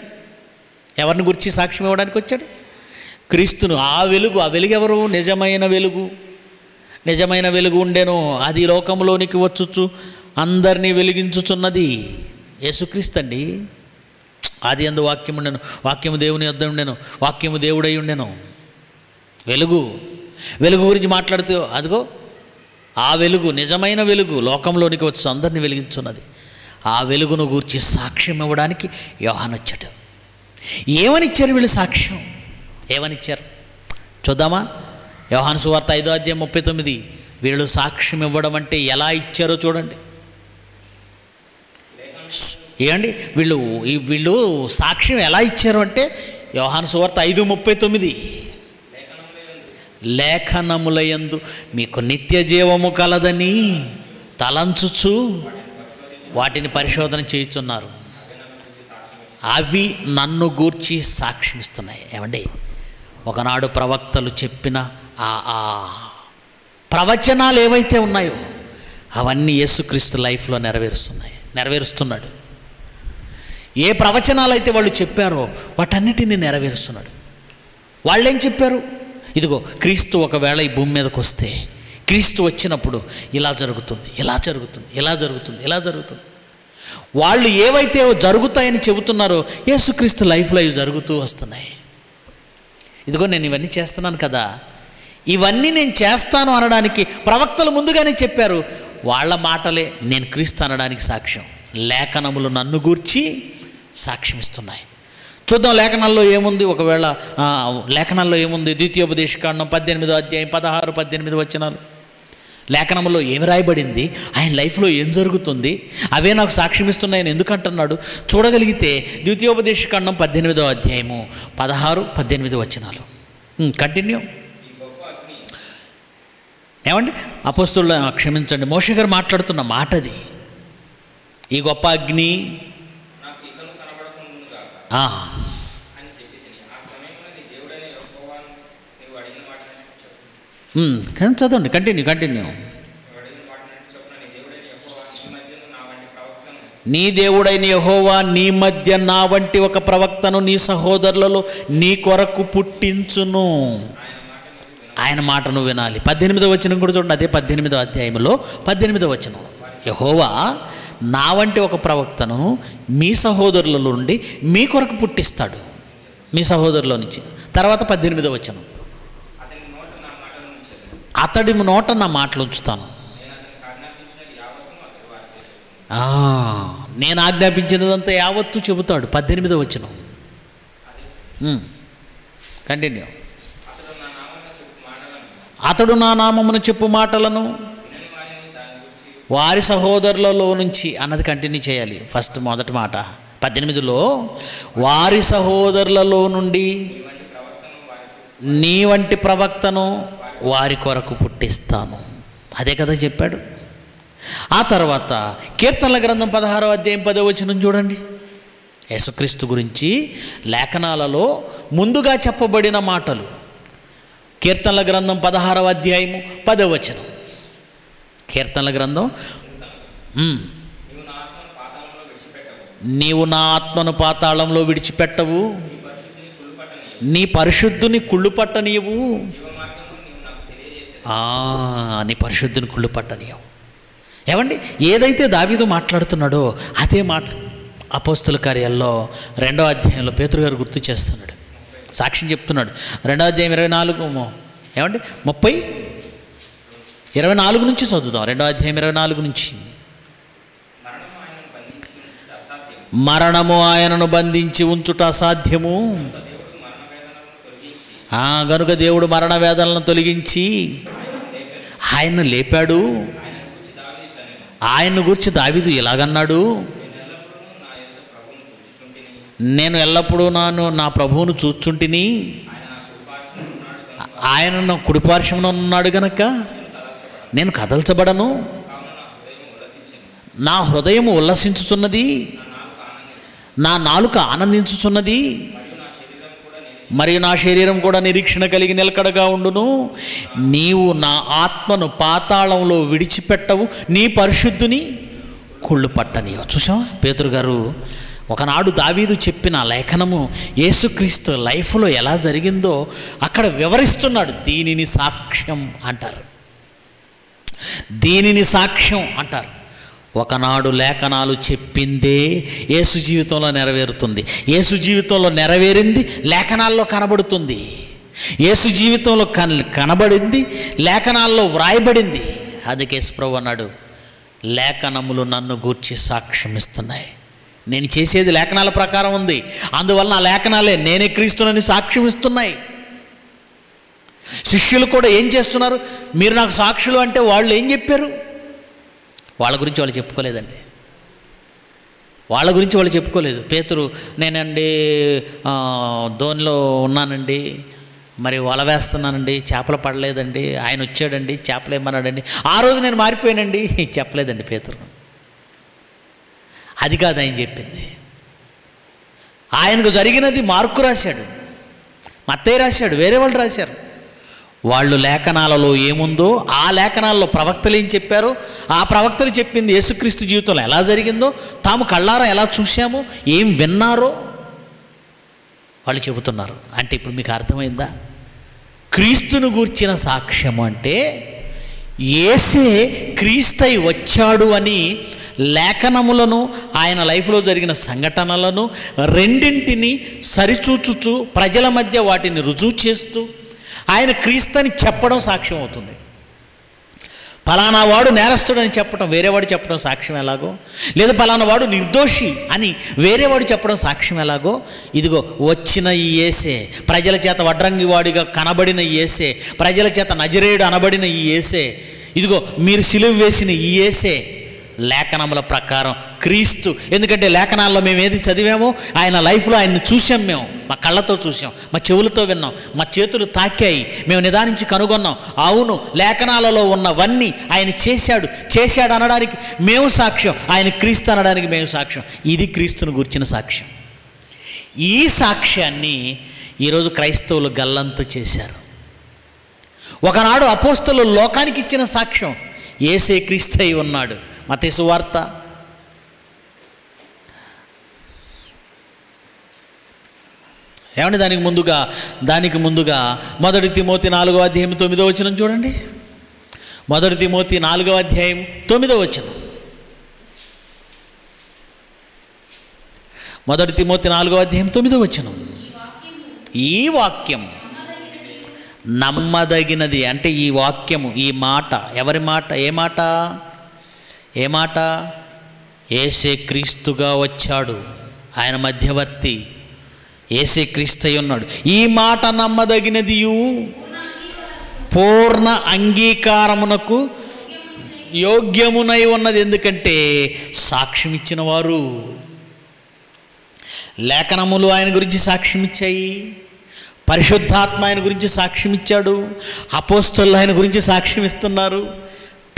ఎవరిని గురించి సాక్ష్యం ఇవ్వడానికి వచ్చాడు? క్రీస్తును. ఆ వెలుగు ఆ వెలుగు ఎవరు నిజమైన వెలుగు. నిజమైన వెలుగు ఉండెను. అది లోకంలోనికి వచ్చుచు అందరినీ వెలిగించుచున్నది యేసుక్రీస్తు అండి. ఆది అందు వాక్యం ఉండెను. వాక్యము దేవుని వద్ద ఉండెను. వాక్యము దేవుడై ఉండెను. వెలుగు. వెలుగు గురించి మాట్లాడుతూ అదిగో ఆ వెలుగు నిజమైన వెలుగు లోకంలోనికి వచ్చి అందరిని వెలిగించున్నది. ఆ వెలుగును గూర్చి సాక్ష్యం ఇవ్వడానికి యోహాన్ వచ్చాడు. ఏమనిచ్చారు వీళ్ళు సాక్ష్యం? ఏమనిచ్చారు? చూద్దామా? యోహాను సువార్త ఐదో అధ్యాయం ముప్పై తొమ్మిది. వీళ్ళు సాక్ష్యం ఇవ్వడం అంటే ఎలా ఇచ్చారో చూడండి. ఏమండి? వీళ్ళు ఈ వీళ్ళు సాక్ష్యం ఎలా ఇచ్చారు అంటే యోహాను సువార్త ఐదు ముప్పై తొమ్మిది. లేఖనములయందు మీకు నిత్య జీవము కలదని తలంచుచు వాటిని పరిశోధన చేయుచున్నారు. అవి నన్ను గూర్చి సాక్ష్యమిస్తున్నాయి. ఏమండి? ఒకనాడు ప్రవక్తలు చెప్పిన ఆ ఆ ప్రవచనాలు ఏవైతే ఉన్నాయో అవన్నీ యేసుక్రీస్తు లైఫ్లో నెరవేరుస్తున్నాయి. నెరవేరుస్తున్నాడు. ఏ ప్రవచనాలు అయితే వాళ్ళు చెప్పారో వాటన్నిటిని నెరవేరుస్తున్నాడు. వాళ్ళేం చెప్పారు? ఇదిగో క్రీస్తు ఒకవేళ ఈ భూమి మీదకి వస్తే క్రీస్తు వచ్చినప్పుడు ఇలా జరుగుతుంది ఇలా జరుగుతుంది ఇలా జరుగుతుంది ఇలా జరుగుతుంది. వాళ్ళు ఏవైతే జరుగుతాయని చెబుతున్నారో యేసుక్రీస్తు లైఫ్లో ఇవి జరుగుతూ వస్తున్నాయి. ఇదిగో నేను ఇవన్నీ చేస్తున్నాను కదా. ఇవన్నీ నేను చేస్తాను అనడానికి ప్రవక్తలు ముందుగానే చెప్పారు. వాళ్ళ మాటలే నేను క్రీస్తు అనడానికి సాక్ష్యం. లేఖనములు నన్ను గూర్చి సాక్ష్యమిస్తున్నాయి. చూద్దాం లేఖనాల్లో ఏముంది? ఒకవేళ లేఖనాల్లో ఏముంది? ద్వితీయోపదేశకాండం పద్దెనిమిదో అధ్యాయం పదహారు పద్దెనిమిది వచనాలు. లేఖనంలో ఏమి రాయబడింది? ఆయన లైఫ్లో ఏం జరుగుతుంది? అవే నాకు సాక్ష్యమిస్తున్నాయని ఎందుకంటున్నాడు? చూడగలిగితే ద్వితీయోపదేశకాండం పద్దెనిమిదో అధ్యాయము పదహారు పద్దెనిమిది వచనాలు. కంటిన్యూ. ఏమండి? అపోస్తులు క్షమించండి. మోష గారు మాట్లాడుతున్న మాట అది ఈ గొప్ప అగ్ని ఆ, కానీ చదవండి. కంటిన్యూ కంటిన్యూ నీ దేవుడైన యెహోవా నీ దేవుడైన యహోవా నీ మధ్య నా వంటి ఒక ప్రవక్తను నీ సహోదరులలో నీ కొరకు పుట్టించును. ఆయన మాటను వినాలి. పద్దెనిమిదో వచనం కూడా చూడండి అదే పద్దెనిమిదో అధ్యాయంలో పద్దెనిమిదో వచనం. యహోవా నా వంటి ఒక ప్రవక్తను మీ సహోదరులలో నుండి మీ కొరకు పుట్టిస్తాడు. మీ సహోదరుల నుంచి. తర్వాత పద్దెనిమిదో వచనం. అతడి నోట నా మాటలు ఉంచుతాను. నేను నేను ఆజ్ఞాపించినదంతా యావత్తు చెబుతాడు. పద్దెనిమిదో వచ్చిన కంటిన్యూ అతడు నా నామమును చెప్పు మాటలను. వారి సహోదరులలో నుంచి అన్నది కంటిన్యూ చేయాలి. ఫస్ట్ మొదటి మాట. పద్దెనిమిదిలో వారి సహోదరులలో నుండి నీ వంటి ప్రవక్తను వారి కొరకు పుట్టిస్తాను. అదే కదా చెప్పాడు. ఆ తర్వాత కీర్తనల గ్రంథం పదహారో అధ్యాయం పదో వచనం చూడండి. యేసుక్రీస్తు గురించి లేఖనాలలో ముందుగా చెప్పబడిన మాటలు. కీర్తనల గ్రంథం పదహారవ అధ్యాయము పదవచనం కీర్తనల గ్రంథం? నీవు నా ఆత్మను పాతాళంలో విడిచిపెట్టవు. నీ పరిశుద్ధుని కుళ్ళు పట్టనీయవు ఆ, నీ పరిశుద్ధిని కుళ్ళు పట్టనీయవు ఏమండి? ఏదైతే దావీదు మాట్లాడుతున్నాడో అదే మాట అపోస్తుల కార్యాల్లో రెండో అధ్యాయంలో పేతురు గారు గుర్తు చేస్తున్నాడు. సాక్ష్యం చెప్తున్నాడు. రెండవ అధ్యాయం ఇరవై నాలుగు ఏమండి? ముప్పై? ఇరవై నాలుగు నుంచి చదువుదాం. రెండవ అధ్యాయం ఇరవై నాలుగు నుంచి. మరణము ఆయనను బంధించి ఉంచుట అసాధ్యము. ఆ గనుక దేవుడు మరణ వేదనలను తొలగించి ఆయన్ను లేపాడు. ఆయన్ను గూర్చి దావిదు ఇలాగన్నాడు నేను ఎల్లప్పుడూ నాను నా ప్రభువును చూచుంటిని. ఆయన నా కుడిపార్శ్వమున ఉన్నాడు గనక నేను కదల్చబడను. నా హృదయం ఉల్లసించుచున్నది. నా నాలుక ఆనందించుచున్నది. మరియు నా శరీరం కూడా నిరీక్షణ కలిగి నిలకడగా ఉండును. నీవు నా ఆత్మను పాతాళంలో విడిచిపెట్టవు. నీ పరిశుద్ధుని కుళ్ళు పట్టనియో చూసావా పేతురు గారు ఒకనాడు దావీదు చెప్పిన లేఖనము యేసుక్రీస్తు లైఫ్లో ఎలా జరిగిందో అక్కడ వివరిస్తున్నాడు. దీనిని సాక్ష్యం అంటారు. దీనిని సాక్ష్యం అంటారు. ఒకనాడు లేఖనాలు చెప్పిందే యేసు జీవితంలో నెరవేరుతుంది. యేసు జీవితంలో నెరవేరింది లేఖనాల్లో కనబడుతుంది. యేసు జీవితంలో కన్ కనబడింది లేఖనాల్లో వ్రాయబడింది. అది కేసు ప్రభు అన్నాడు లేఖనములు నన్ను గూర్చి సాక్ష్యం ఇస్తున్నాయి నేను చేసేది లేఖనాల ప్రకారం ఉంది. అందువల్ల ఆ లేఖనాలే నేనే క్రీస్తునని సాక్ష్యం ఇస్తున్నాయి. శిష్యులు కూడా ఏం చేస్తున్నారు? మీరు నాకు సాక్షులు అంటే వాళ్ళు ఏం చెప్పారు? వాళ్ళ గురించి వాళ్ళు చెప్పుకోలేదండి. వాళ్ళ గురించి వాళ్ళు చెప్పుకోలేదు. పేతురు నేనండి ధోనిలో ఉన్నానండి. మరి వల వేస్తున్నానండి చేపలు పడలేదండి. ఆయన వచ్చాడండి చేపలు ఏమన్నాడండి? ఆ రోజు నేను మారిపోయానండి. చెప్పలేదండి పేతురు. అది కాదు ఆయన చెప్పింది. ఆయనకు జరిగినది మార్కు రాశాడు. మత్తయ్య రాశాడు వేరే వాళ్ళు రాశారు. వాళ్ళు లేఖనాలలో ఏముందో ఆ లేఖనాల్లో ప్రవక్తలు ఏం చెప్పారు ఆ ప్రవక్తలు చెప్పింది యేసుక్రీస్తు జీవితంలో ఎలా జరిగిందో తాము కళ్ళారా ఎలా చూశామో ఏం విన్నారో వాళ్ళు చెబుతున్నారు. అంటే ఇప్పుడు మీకు అర్థమైందా? క్రీస్తును గూర్చిన సాక్ష్యం అంటే ఏసే క్రీస్తై వచ్చాడు అని లేఖనములను ఆయన లైఫ్లో జరిగిన సంఘటనలను రెండింటిని సరిచూచుచు ప్రజల మధ్య వాటిని రుజువు చేస్తూ ఆయన క్రీస్తని చెప్పడం సాక్ష్యం అవుతుంది. పలానా వాడు నేరస్తుడని చెప్పడం వేరేవాడు చెప్పడం సాక్ష్యం ఎలాగో? లేదా పలానా వాడు నిర్దోషి అని వేరేవాడు చెప్పడం సాక్ష్యం ఎలాగో? ఇదిగో వచ్చిన ఈ ఏసే ప్రజల చేత వడ్రంగి వాడిగా కనబడిన ఈ ఏసే ప్రజల చేత నజరేయుడు అనబడిన ఈ ఏసే ఇదిగో మీరు సిలువ వేసిన ఈ ఏసే లేఖనముల ప్రకారం క్రీస్తు. ఎందుకంటే లేఖనాల్లో మేము ఏది చదివామో ఆయన లైఫ్లో ఆయన్ని చూసాం మేము. మా కళ్ళతో చూసాం మా చెవులతో విన్నాం మా చేతులు తాకాయి మేము నిదానించి కనుగొన్నాం. అవును లేఖనాలలో ఉన్నవన్నీ ఆయన చేశాడు. చేశాడు అనడానికి మేము సాక్ష్యం. ఆయన క్రీస్తు అనడానికి మేము సాక్ష్యం. ఇది క్రీస్తును గుర్చిన సాక్ష్యం. ఈ సాక్ష్యాన్ని ఈరోజు క్రైస్తవులు గల్లంతు చేశారు. ఒకనాడు అపోస్తలు లోకానికి ఇచ్చిన సాక్ష్యం ఏసే క్రీస్తు అయి ఉన్నాడు. మతేసు వార్త ఏమండి దానికి ముందుగా దానికి ముందుగా మొదటి తిమోతి నాలుగో అధ్యాయం తొమ్మిదో వచనం చూడండి. మొదటి తిమోతి నాలుగో అధ్యాయం తొమ్మిదో వచనం. మొదటి తిమోతి నాలుగో అధ్యాయం తొమ్మిదో వచనం. ఈ వాక్యం నమ్మదగినది. అంటే ఈ వాక్యము ఈ మాట. ఎవరి మాట? ఏ మాట? ఏ మాట? ఏసే క్రీస్తుగా వచ్చాడు. ఆయన మధ్యవర్తి. ఏసే క్రీస్తు అయి ఉన్నాడు. ఈ మాట నమ్మదగినదియు? పూర్ణ అంగీకారమునకు యోగ్యమునై ఉన్నది. ఎందుకంటే సాక్ష్యం ఇచ్చిన వారు. లేఖనములు ఆయన గురించి సాక్ష్యం ఇచ్చాయి పరిశుద్ధాత్మ ఆయన గురించి సాక్ష్యం ఇచ్చాడు అపోస్తలు ఆయన గురించి సాక్ష్యం ఇస్తున్నారు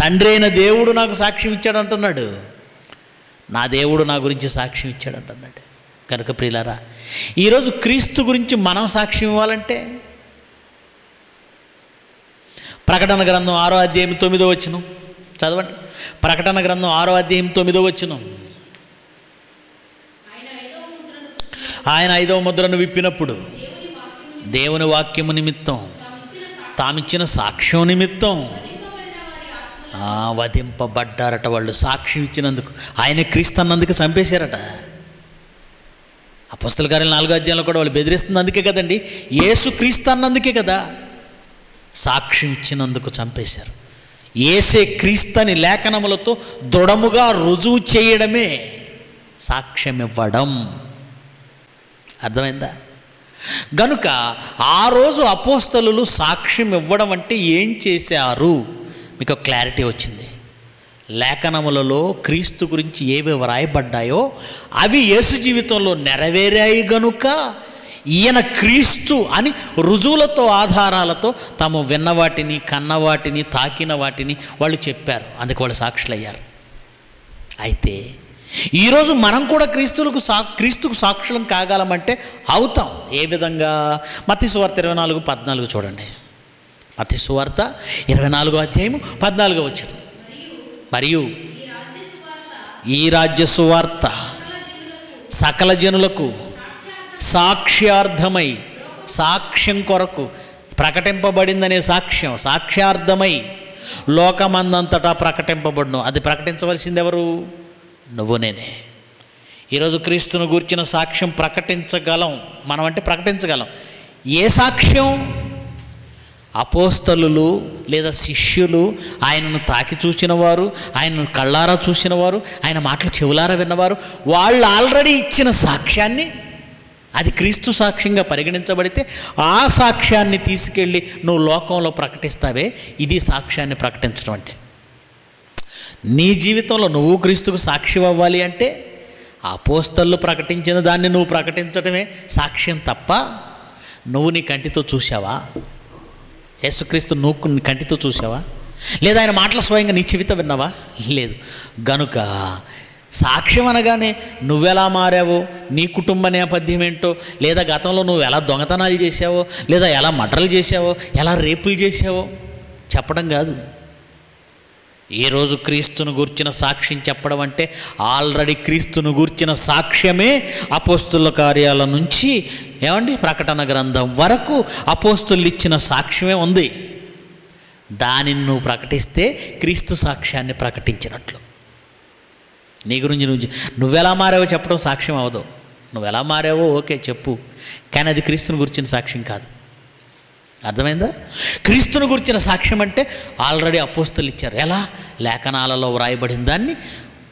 తండ్రి అయిన దేవుడు నాకు సాక్ష్యం ఇచ్చాడు అంటున్నాడు నా దేవుడు నా గురించి సాక్ష్యం ఇచ్చాడు అంటున్నాడు కనుక ప్రియులారా ఈరోజు క్రీస్తు గురించి మనం సాక్ష్యం ఇవ్వాలంటే ప్రకటన గ్రంథం ఆరో అధ్యాయం తొమ్మిదో వచ్చును చదవండి. ప్రకటన గ్రంథం ఆరో అధ్యాయం తొమ్మిదో వచ్చును ఆయన ఐదవ ముద్రను విప్పినప్పుడు దేవుని వాక్యము నిమిత్తం తామిచ్చిన సాక్ష్యం నిమిత్తం వధింపబడ్డారట వాళ్ళు. సాక్ష్యం ఇచ్చినందుకు. ఆయన క్రీస్తు అన్నందుకు చంపేశారట. పుస్తల కార్యాలు నాలుగో అధ్యాయంలో కూడా వాళ్ళు బెదిరిస్తుంది అందుకే కదండి. ఏసు క్రీస్తు అన్నందుకే కదా సాక్ష్యం ఇచ్చినందుకు చంపేశారు. ఏసే క్రీస్తని లేఖనములతో దృఢముగా రుజువు చేయడమే సాక్ష్యం ఇవ్వడం. అర్థమైందా? గనుక ఆ రోజు అపోస్తలు సాక్ష్యం ఇవ్వడం అంటే ఏం చేశారు? మీకు క్లారిటీ వచ్చింది. లేఖనములలో క్రీస్తు గురించి ఏవి వ్రాయబడ్డాయో అవి యేసు జీవితంలో నెరవేరాయి గనుక ఈయన క్రీస్తు అని రుజువులతో ఆధారాలతో తాము విన్న వాటిని కన్న వాటిని తాకిన వాటిని వాళ్ళు చెప్పారు. అందుకు వాళ్ళు సాక్షులయ్యారు. అయితే ఈరోజు మనం కూడా క్రీస్తులకు సా క్రీస్తుకు సాక్షులం కాగలమంటే అవుతాం. ఏ విధంగా? మతి సువార్త ఇరవై నాలుగు పద్నాలుగు చూడండి. మతి సువార్త ఇరవై నాలుగో అధ్యాయము పద్నాలుగో వచ్చింది మరియు ఈ రాజ్య సువార్త సకల జనులకు సాక్ష్యార్థమై సాక్ష్యం కొరకు ప్రకటింపబడిందనే సాక్ష్యం సాక్ష్యార్థమై లోకమందంతటా ప్రకటింపబడును. అది ప్రకటించవలసింది ఎవరు? నువ్వు నేనే. ఈరోజు క్రీస్తును గూర్చిన సాక్ష్యం ప్రకటించగలం. మనం అంటే ప్రకటించగలం. ఏ సాక్ష్యం? అపోస్తలులు లేదా శిష్యులు ఆయనను తాకి చూసిన వారు ఆయనను కళ్ళారా చూసిన వారు ఆయన మాటలు చెవులారా విన్నవారు వాళ్ళు ఆల్రెడీ ఇచ్చిన సాక్ష్యాన్ని అది క్రీస్తు సాక్ష్యంగా పరిగణించబడితే ఆ సాక్ష్యాన్ని తీసుకెళ్ళి నువ్వు లోకంలో ప్రకటిస్తావే ఇది సాక్ష్యాన్ని ప్రకటించడం అంటే. నీ జీవితంలో నువ్వు క్రీస్తుకు సాక్షి అవ్వాలి అంటే ఆ ప్రకటించిన దాన్ని నువ్వు ప్రకటించడమే సాక్ష్యం తప్ప నువ్వు నీ కంటితో చూసావా యేసుక్రీస్తు నువ్వు కంటితో చూసావా లేదా ఆయన మాటల స్వయంగా నీ చెవిత విన్నావా? లేదు. గనుక సాక్ష్యం అనగానే నువ్వెలా మారావో నీ కుటుంబ నేపథ్యం ఏంటో లేదా గతంలో నువ్వు ఎలా దొంగతనాలు చేసావో లేదా ఎలా మటర్లు చేసావో ఎలా రేపులు చేసావో చెప్పడం కాదు. ఈరోజు క్రీస్తును గూర్చిన సాక్ష్యం చెప్పడం అంటే ఆల్రెడీ క్రీస్తును గూర్చిన సాక్ష్యమే అపోస్తుల కార్యాల నుంచి ఏమండి? ప్రకటన గ్రంథం వరకు అపోస్తులు ఇచ్చిన సాక్ష్యమే ఉంది. దానిని నువ్వు ప్రకటిస్తే క్రీస్తు సాక్ష్యాన్ని ప్రకటించినట్లు. నీ గురించి నువ్వు నువ్వెలా మారావో చెప్పడం సాక్ష్యం అవదు. నువ్వు ఎలా మారావో ఓకే చెప్పు. కానీ అది క్రీస్తుని గురించిన సాక్ష్యం కాదు. అర్థమైందా? క్రీస్తును గురించిన సాక్ష్యం అంటే ఆల్రెడీ అపోస్తులు ఇచ్చారు. ఎలా? లేఖనాలలో వ్రాయబడిన దాన్ని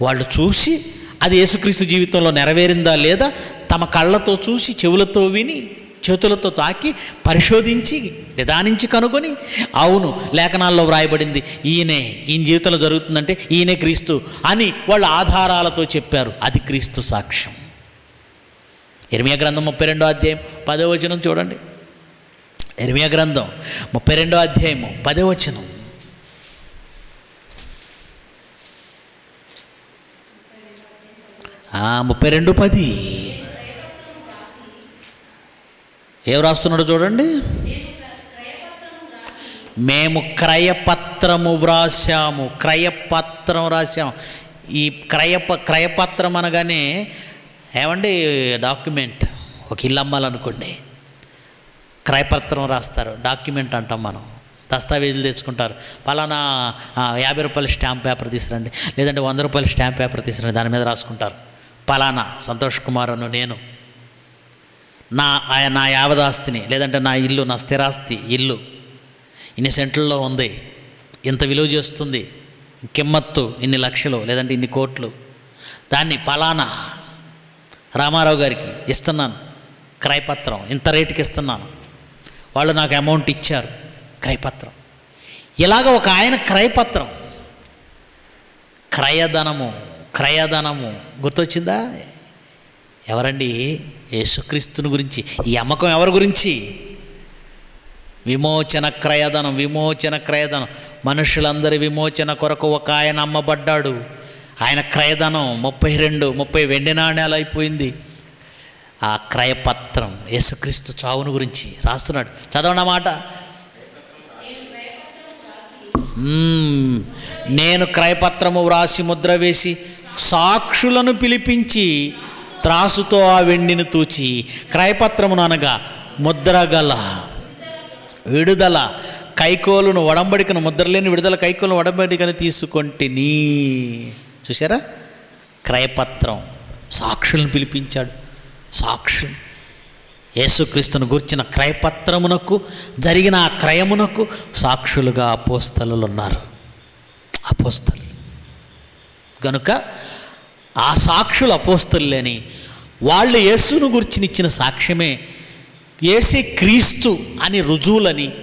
వాళ్ళు చూసి అది యేసుక్రీస్తు జీవితంలో నెరవేరిందా లేదా తమ కళ్ళతో చూసి చెవులతో విని చేతులతో తాకి పరిశోధించి నిదానించి కనుగొని అవును లేఖనాల్లో వ్రాయబడింది ఈయనే ఈయన జీవితంలో జరుగుతుందంటే ఈయనే క్రీస్తు అని వాళ్ళు ఆధారాలతో చెప్పారు. అది క్రీస్తు సాక్ష్యం. ఇర్మియా గ్రంథం ముప్పై రెండో అధ్యాయం పదో వచనం చూడండి. ఎరిమియా గ్రంథం ముప్పై రెండో అధ్యాయము పదే వచనం. ముప్పై రెండు పది. ఏం రాస్తున్నాడో చూడండి. మేము క్రయపత్రము వ్రాసాము క్రయపత్రం రాసాము ఈ క్రయప క్రయపత్రం అనగానే ఏమండి డాక్యుమెంట్. ఒక ఇల్లు అమ్మాలనుకోండి. క్రయపత్రం రాస్తారు డాక్యుమెంట్ అంటాం మనం. దస్తావేజులు తెచ్చుకుంటారు. పలానా యాభై రూపాయల స్టాంప్ పేపర్ తీసురండి లేదంటే వంద రూపాయల స్టాంప్ పేపర్ తీసుకురండి దాని మీద రాసుకుంటారు. పలానా సంతోష్ కుమార్ అను నేను. నా నా యావదాస్తిని లేదంటే నా ఇల్లు నా స్థిరాస్తి ఇల్లు. ఇన్ని సెంట్లలో ఉంది ఇంత విలువ చేస్తుంది కిమ్మత్తు ఇన్ని లక్షలు లేదంటే ఇన్ని కోట్లు. దాన్ని పలానా రామారావు గారికి ఇస్తున్నాను క్రయపత్రం ఇంత రేటుకి ఇస్తున్నాను. వాళ్ళు నాకు అమౌంట్ ఇచ్చారు. క్రయపత్రం. ఇలాగ ఒక ఆయన క్రయపత్రం. క్రయధనము క్రయధనము. గుర్తొచ్చిందా? ఎవరండి? యేసుక్రీస్తుని గురించి. ఈ అమ్మకం ఎవరి గురించి? విమోచన క్రయధనం విమోచన క్రయధనం. మనుషులందరి విమోచన కొరకు ఒక ఆయన అమ్మబడ్డాడు. ఆయన క్రయధనం ముప్పై రెండు ముప్పై వెండి నాణ్యాలు అయిపోయింది. ఆ క్రయపత్రం యేసుక్రీస్తు చావును గురించి రాస్తున్నాడు. చదవనమాట మాట. నేను క్రయపత్రము వ్రాసి ముద్ర వేసి సాక్షులను పిలిపించి త్రాసుతో ఆ వెండిని తూచి క్రయపత్రమును అనగా ముద్రగల విడుదల కైకోలును వడంబడికను ముద్రలేని విడుదల కైకోలను వడంబడికను తీసుకొంటిని చూసారా క్రయపత్రం సాక్షులను పిలిపించాడు. సాక్షి యేసుక్రీస్తును గూర్చిన క్రయపత్రమునకు జరిగిన ఆ క్రయమునకు సాక్షులుగా అపోస్తలు ఉన్నారు అపోస్తలు. కనుక ఆ సాక్షులు అపోస్తలులేని వాళ్ళు యేసును గుర్చిన ఇచ్చిన సాక్ష్యమే ఏసే క్రీస్తు అని రుజువులని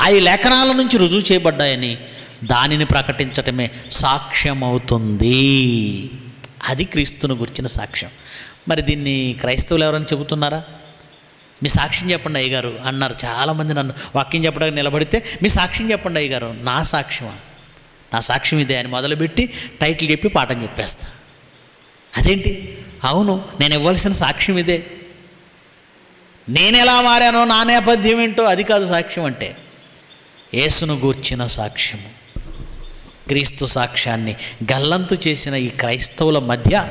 ఆ లేఖనాల నుంచి రుజువు చేయబడ్డాయని దానిని ప్రకటించటమే సాక్ష్యం అవుతుంది అది క్రీస్తును గుర్చిన సాక్ష్యం. మరి దీన్ని క్రైస్తవులు ఎవరైనా చెబుతున్నారా? మీ సాక్ష్యం చెప్పండి అయ్యగారు అన్నారు. చాలామంది నన్ను వాక్యం చెప్పడానికి నిలబడితే మీ సాక్ష్యం చెప్పండి అయ్యగారు నా సాక్ష్యమా? నా సాక్ష్యం ఇదే అని మొదలుపెట్టి టైటిల్ చెప్పి పాఠం చెప్పేస్తా. అదేంటి? అవును నేను ఇవ్వాల్సిన సాక్ష్యం ఇదే. నేను ఎలా మారానో నా నేపథ్యం ఏంటో అది కాదు సాక్ష్యం అంటే యేసును గూర్చిన సాక్ష్యము. క్రీస్తు సాక్ష్యాన్ని గల్లంతు చేసిన ఈ క్రైస్తవుల మధ్య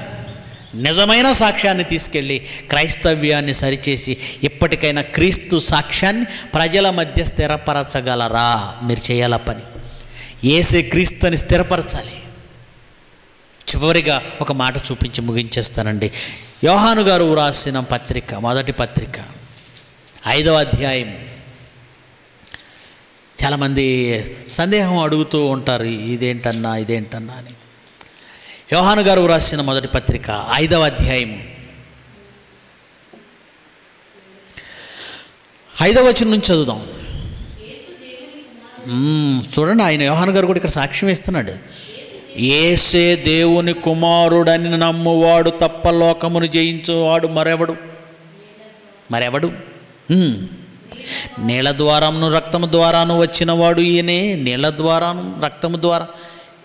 నిజమైన సాక్ష్యాన్ని తీసుకెళ్ళి క్రైస్తవ్యాన్ని సరిచేసి ఇప్పటికైనా క్రీస్తు సాక్ష్యాన్ని ప్రజల మధ్య స్థిరపరచగలరా? మీరు చేయాల పని? ఏసే క్రీస్తుని స్థిరపరచాలి. చివరిగా ఒక మాట చూపించి ముగించేస్తానండి. యోహాను గారు రాసిన పత్రిక మొదటి పత్రిక ఐదవ అధ్యాయం. చాలామంది సందేహం అడుగుతూ ఉంటారు ఇదేంటన్నా ఇదేంటన్నా అని. యోహాను గారు రాసిన మొదటి పత్రిక ఐదవ అధ్యాయం ఐదవ వచనం నుంచి చదువుదాం. చూడండి ఆయన యోహాను గారు కూడా ఇక్కడ సాక్ష్యం ఇస్తున్నాడు ఏసే దేవుని కుమారుడని నమ్మువాడు తప్ప లోకమును జయించువాడు మరెవడు? మరెవడు? నీళ్ళ ద్వారాను రక్తము ద్వారాను వచ్చినవాడు ఈయనే నీళ్ళ ద్వారాను రక్తము ద్వారా.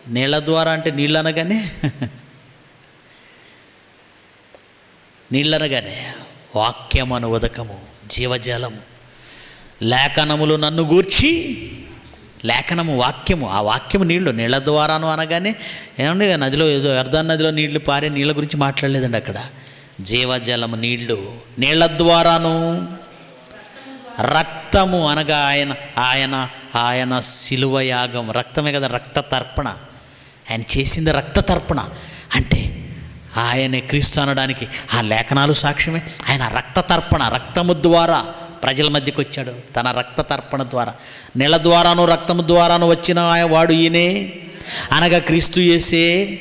నీళ్ళ ద్వారా అంటే నీళ్ళు అనగానే నీళ్ళనగానే వాక్యమను ఉదకము జీవజలము. లేఖనములు నన్ను గూర్చి లేఖనము వాక్యము ఆ వాక్యము నీళ్ళు నీళ్ళ ద్వారాను అనగానే ఏమండి నదిలో ఏదో అర్ధాన్ నదిలో నీళ్ళు పారే నీళ్ళ గురించి మాట్లాడలేదండి అక్కడ. జీవజలము నీళ్ళు నీళ్ళ ద్వారాను రక్తము అనగా ఆయన ఆయన ఆయన శిలువ యాగం. రక్తమే కదా రక్త తర్పణ. ఆయన చేసింది రక్త తర్పణ. అంటే ఆయనే క్రీస్తు అనడానికి ఆ లేఖనాలు సాక్ష్యమే. ఆయన రక్త తర్పణ రక్తము ద్వారా ప్రజల మధ్యకి వచ్చాడు. తన రక్త తర్పణ ద్వారా. నెల ద్వారాను రక్తము ద్వారాను వచ్చిన ఆయన వాడు ఈయనే. అనగా క్రీస్తు చేసే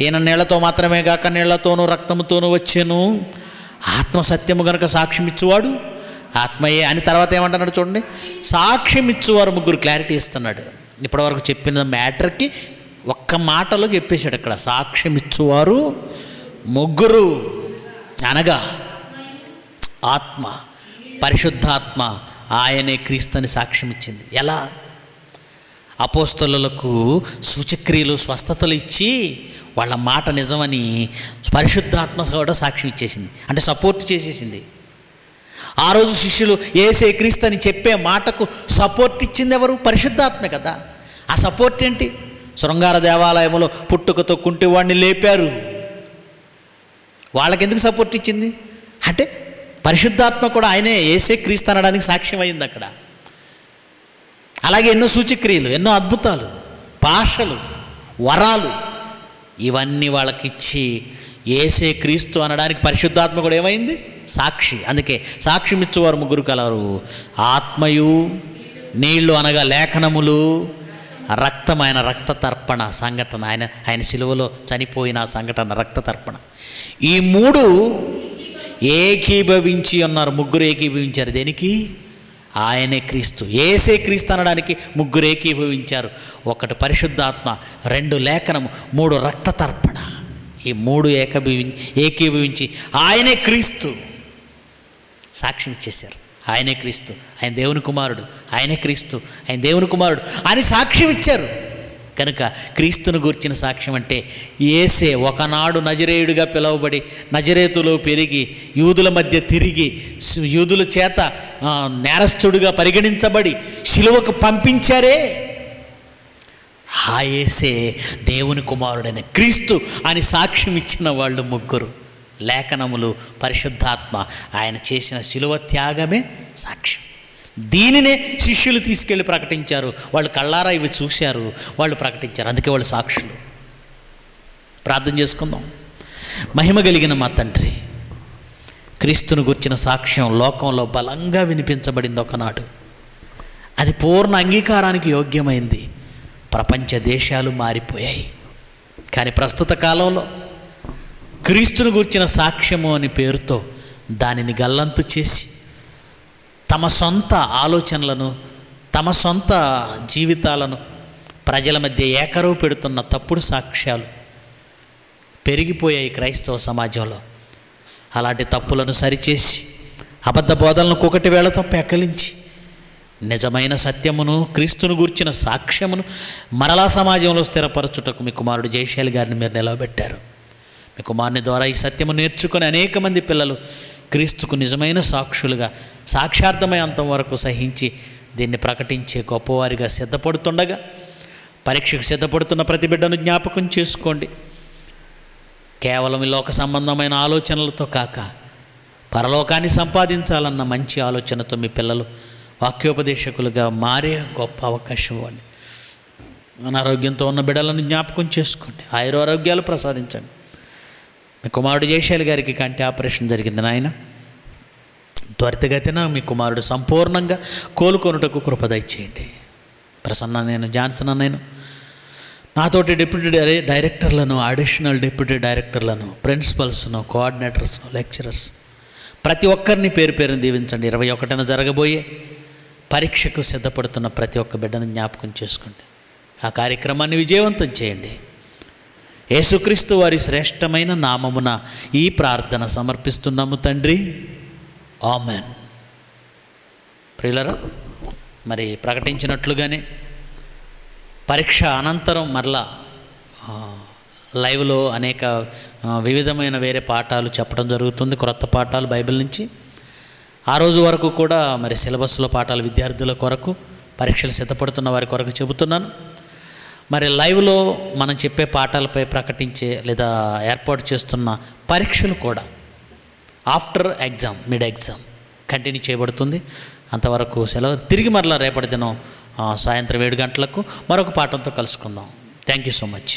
ఈయన నీళ్ళతో మాత్రమే కాక నీళ్ళతోనూ రక్తముతోనూ వచ్చాను. ఆత్మ సత్యము గనక సాక్ష్యం ఇచ్చువాడు ఆత్మయే అని తర్వాత ఏమంటున్నాడు చూడండి. సాక్ష్యం ఇచ్చేవారు ముగ్గురు క్లారిటీ ఇస్తున్నాడు. ఇప్పటివరకు చెప్పిన మ్యాటర్కి ఒక్క మాటలో చెప్పేశాడు అక్కడ సాక్ష్యం ఇచ్చువారు ముగ్గురు అనగా ఆత్మ పరిశుద్ధాత్మ ఆయనే క్రీస్తుని సాక్ష్యం ఇచ్చింది ఎలా? అపోస్తలకు సూచక్రియలు స్వస్థతలు ఇచ్చి వాళ్ళ మాట నిజమని పరిశుద్ధాత్మ కూడా సాక్ష్యం ఇచ్చేసింది అంటే సపోర్ట్ చేసేసింది. ఆ రోజు శిష్యులు ఏసే క్రీస్తు అని చెప్పే మాటకు సపోర్ట్ ఇచ్చింది ఎవరు? పరిశుద్ధాత్మే కదా. ఆ సపోర్ట్ ఏంటి? శృంగార దేవాలయంలో పుట్టుకతో కుంటి వాడిని లేపారు. వాళ్ళకి ఎందుకు సపోర్ట్ ఇచ్చింది? అంటే పరిశుద్ధాత్మ కూడా ఆయనే ఏసే క్రీస్తు అనడానికి సాక్ష్యం అయింది అక్కడ. అలాగే ఎన్నో సూచక్రియలు ఎన్నో అద్భుతాలు భాషలు వరాలు ఇవన్నీ వాళ్ళకిచ్చి ఏసే క్రీస్తు అనడానికి పరిశుద్ధాత్మ కూడా ఏమైంది? సాక్షి. అందుకే సాక్ష్యం ముగ్గురు కలరు. ఆత్మయు నీళ్ళు అనగా లేఖనములు రక్తమైన రక్త తర్పణ సంఘటన. ఆయన ఆయన సిలువలో చనిపోయిన సంఘటన రక్త తర్పణ ఈ మూడు ఏకీభవించి ఉన్నారు. ముగ్గురు ఏకీభవించారు. దేనికి? ఆయనే క్రీస్తు. ఏసే క్రీస్తు అనడానికి ముగ్గురు ఏకీభవించారు. ఒకటి పరిశుద్ధాత్మ రెండు లేఖనము మూడు రక్త తర్పణ ఈ మూడు ఏకీభవించి ఏకీభవించి ఆయనే క్రీస్తు. సాక్ష్యం ఇచ్చేశారు. ఆయనే క్రీస్తు ఆయన దేవుని కుమారుడు ఆయనే క్రీస్తు ఆయన దేవుని కుమారుడు అని సాక్ష్యం ఇచ్చారు. కనుక క్రీస్తును గూర్చిన సాక్ష్యం అంటే ఏసే ఒకనాడు నజరేయుడిగా పిలువబడి నజరేతులో పెరిగి యూదుల మధ్య తిరిగి యూదుల చేత నేరస్తుడిగా పరిగణించబడి శిలువకు పంపించారే. ఆ ఏసే దేవుని కుమారుడైన క్రీస్తు అని సాక్ష్యం ఇచ్చిన వాళ్ళు ముగ్గురు. లేఖనములు పరిశుద్ధాత్మ. ఆయన చేసిన శిలువ త్యాగమే సాక్ష్యం. దీనినే శిష్యులు తీసుకెళ్ళి ప్రకటించారు. వాళ్ళు కళ్ళారా ఇవి చూశారు. వాళ్ళు ప్రకటించారు. అందుకే వాళ్ళు సాక్షులు. ప్రార్థన చేసుకుందాం. మహిమ కలిగిన మా తండ్రి క్రీస్తును గుర్చిన సాక్ష్యం లోకంలో బలంగా వినిపించబడింది ఒకనాడు. అది పూర్ణ అంగీకారానికి యోగ్యమైంది. ప్రపంచ దేశాలు మారిపోయాయి. కానీ ప్రస్తుత కాలంలో క్రీస్తును గూర్చిన సాక్ష్యము అని పేరుతో దానిని గల్లంతు చేసి తమ సొంత ఆలోచనలను తమ సొంత జీవితాలను ప్రజల మధ్య ఏకరవు పెడుతున్న తప్పుడు సాక్ష్యాలు పెరిగిపోయాయి క్రైస్తవ సమాజంలో. అలాంటి తప్పులను సరిచేసి అబద్ధ బోధనలను వేళ తప్ప ఎకలించి నిజమైన సత్యమును క్రీస్తును గూర్చిన సాక్ష్యమును మరలా సమాజంలో స్థిరపరచుటకు మీ కుమారుడు జయశాలి గారిని మీరు నిలవబెట్టారు. మీ కుమారుని ద్వారా ఈ సత్యము నేర్చుకుని అనేక మంది పిల్లలు క్రీస్తుకు నిజమైన సాక్షులుగా సాక్షార్థమై అంతం వరకు సహించి దీన్ని ప్రకటించే గొప్పవారిగా సిద్ధపడుతుండగా పరీక్షకు సిద్ధపడుతున్న ప్రతి బిడ్డను జ్ఞాపకం చేసుకోండి. కేవలం ఈ లోక సంబంధమైన ఆలోచనలతో కాక పరలోకాన్ని సంపాదించాలన్న మంచి ఆలోచనతో మీ పిల్లలు వాక్యోపదేశకులుగా మారే గొప్ప అవకాశం ఇవ్వండి. అనారోగ్యంతో ఉన్న బిడ్డలను జ్ఞాపకం చేసుకోండి. ఆయురారోగ్యాలు ప్రసాదించండి. మీ కుమారుడు జయశాలి గారికి కంటి ఆపరేషన్ జరిగింది నాయన. త్వరితగతిన మీ కుమారుడు సంపూర్ణంగా కోలుకొనుటకు కృపదయ చేయండి ప్రసన్న నేను జాన్సన్ నేను. నాతోటి డిప్యూటీ డైరెక్టర్లను అడిషనల్ డిప్యూటీ డైరెక్టర్లను ప్రిన్సిపల్స్ను కోఆర్డినేటర్స్ను లెక్చరర్స్ ప్రతి ఒక్కరిని పేరు పేరుని దీవించండి. ఇరవై ఒకటిన జరగబోయే పరీక్షకు సిద్ధపడుతున్న ప్రతి ఒక్క బిడ్డను జ్ఞాపకం చేసుకోండి ఆ కార్యక్రమాన్ని విజయవంతం చేయండి. యేసుక్రీస్తు వారి శ్రేష్టమైన నామమున ఈ ప్రార్థన సమర్పిస్తున్నాము తండ్రి. ఆమెన్. ప్రియులరా మరి ప్రకటించినట్లుగానే పరీక్ష అనంతరం మరలా లైవ్లో అనేక వివిధమైన వేరే పాఠాలు చెప్పడం జరుగుతుంది క్రొత్త పాఠాలు బైబిల్ నుంచి. ఆ రోజు వరకు కూడా మరి సిలబస్లో పాఠాలు విద్యార్థుల కొరకు పరీక్షలు సిద్ధపడుతున్న వారి కొరకు చెబుతున్నాను. మరి లైవ్లో మనం చెప్పే పాఠాలపై ప్రకటించే లేదా ఏర్పాటు చేస్తున్న పరీక్షలు కూడా after exam mid exam continue చేయబడుతుంది. అంతవరకు సెలవు. తిరిగి మరలా రేపటి దినం సాయంత్రం ఏడు గంటలకు మరొక పాఠంతో కలుసుకుందాం. Thank you so much.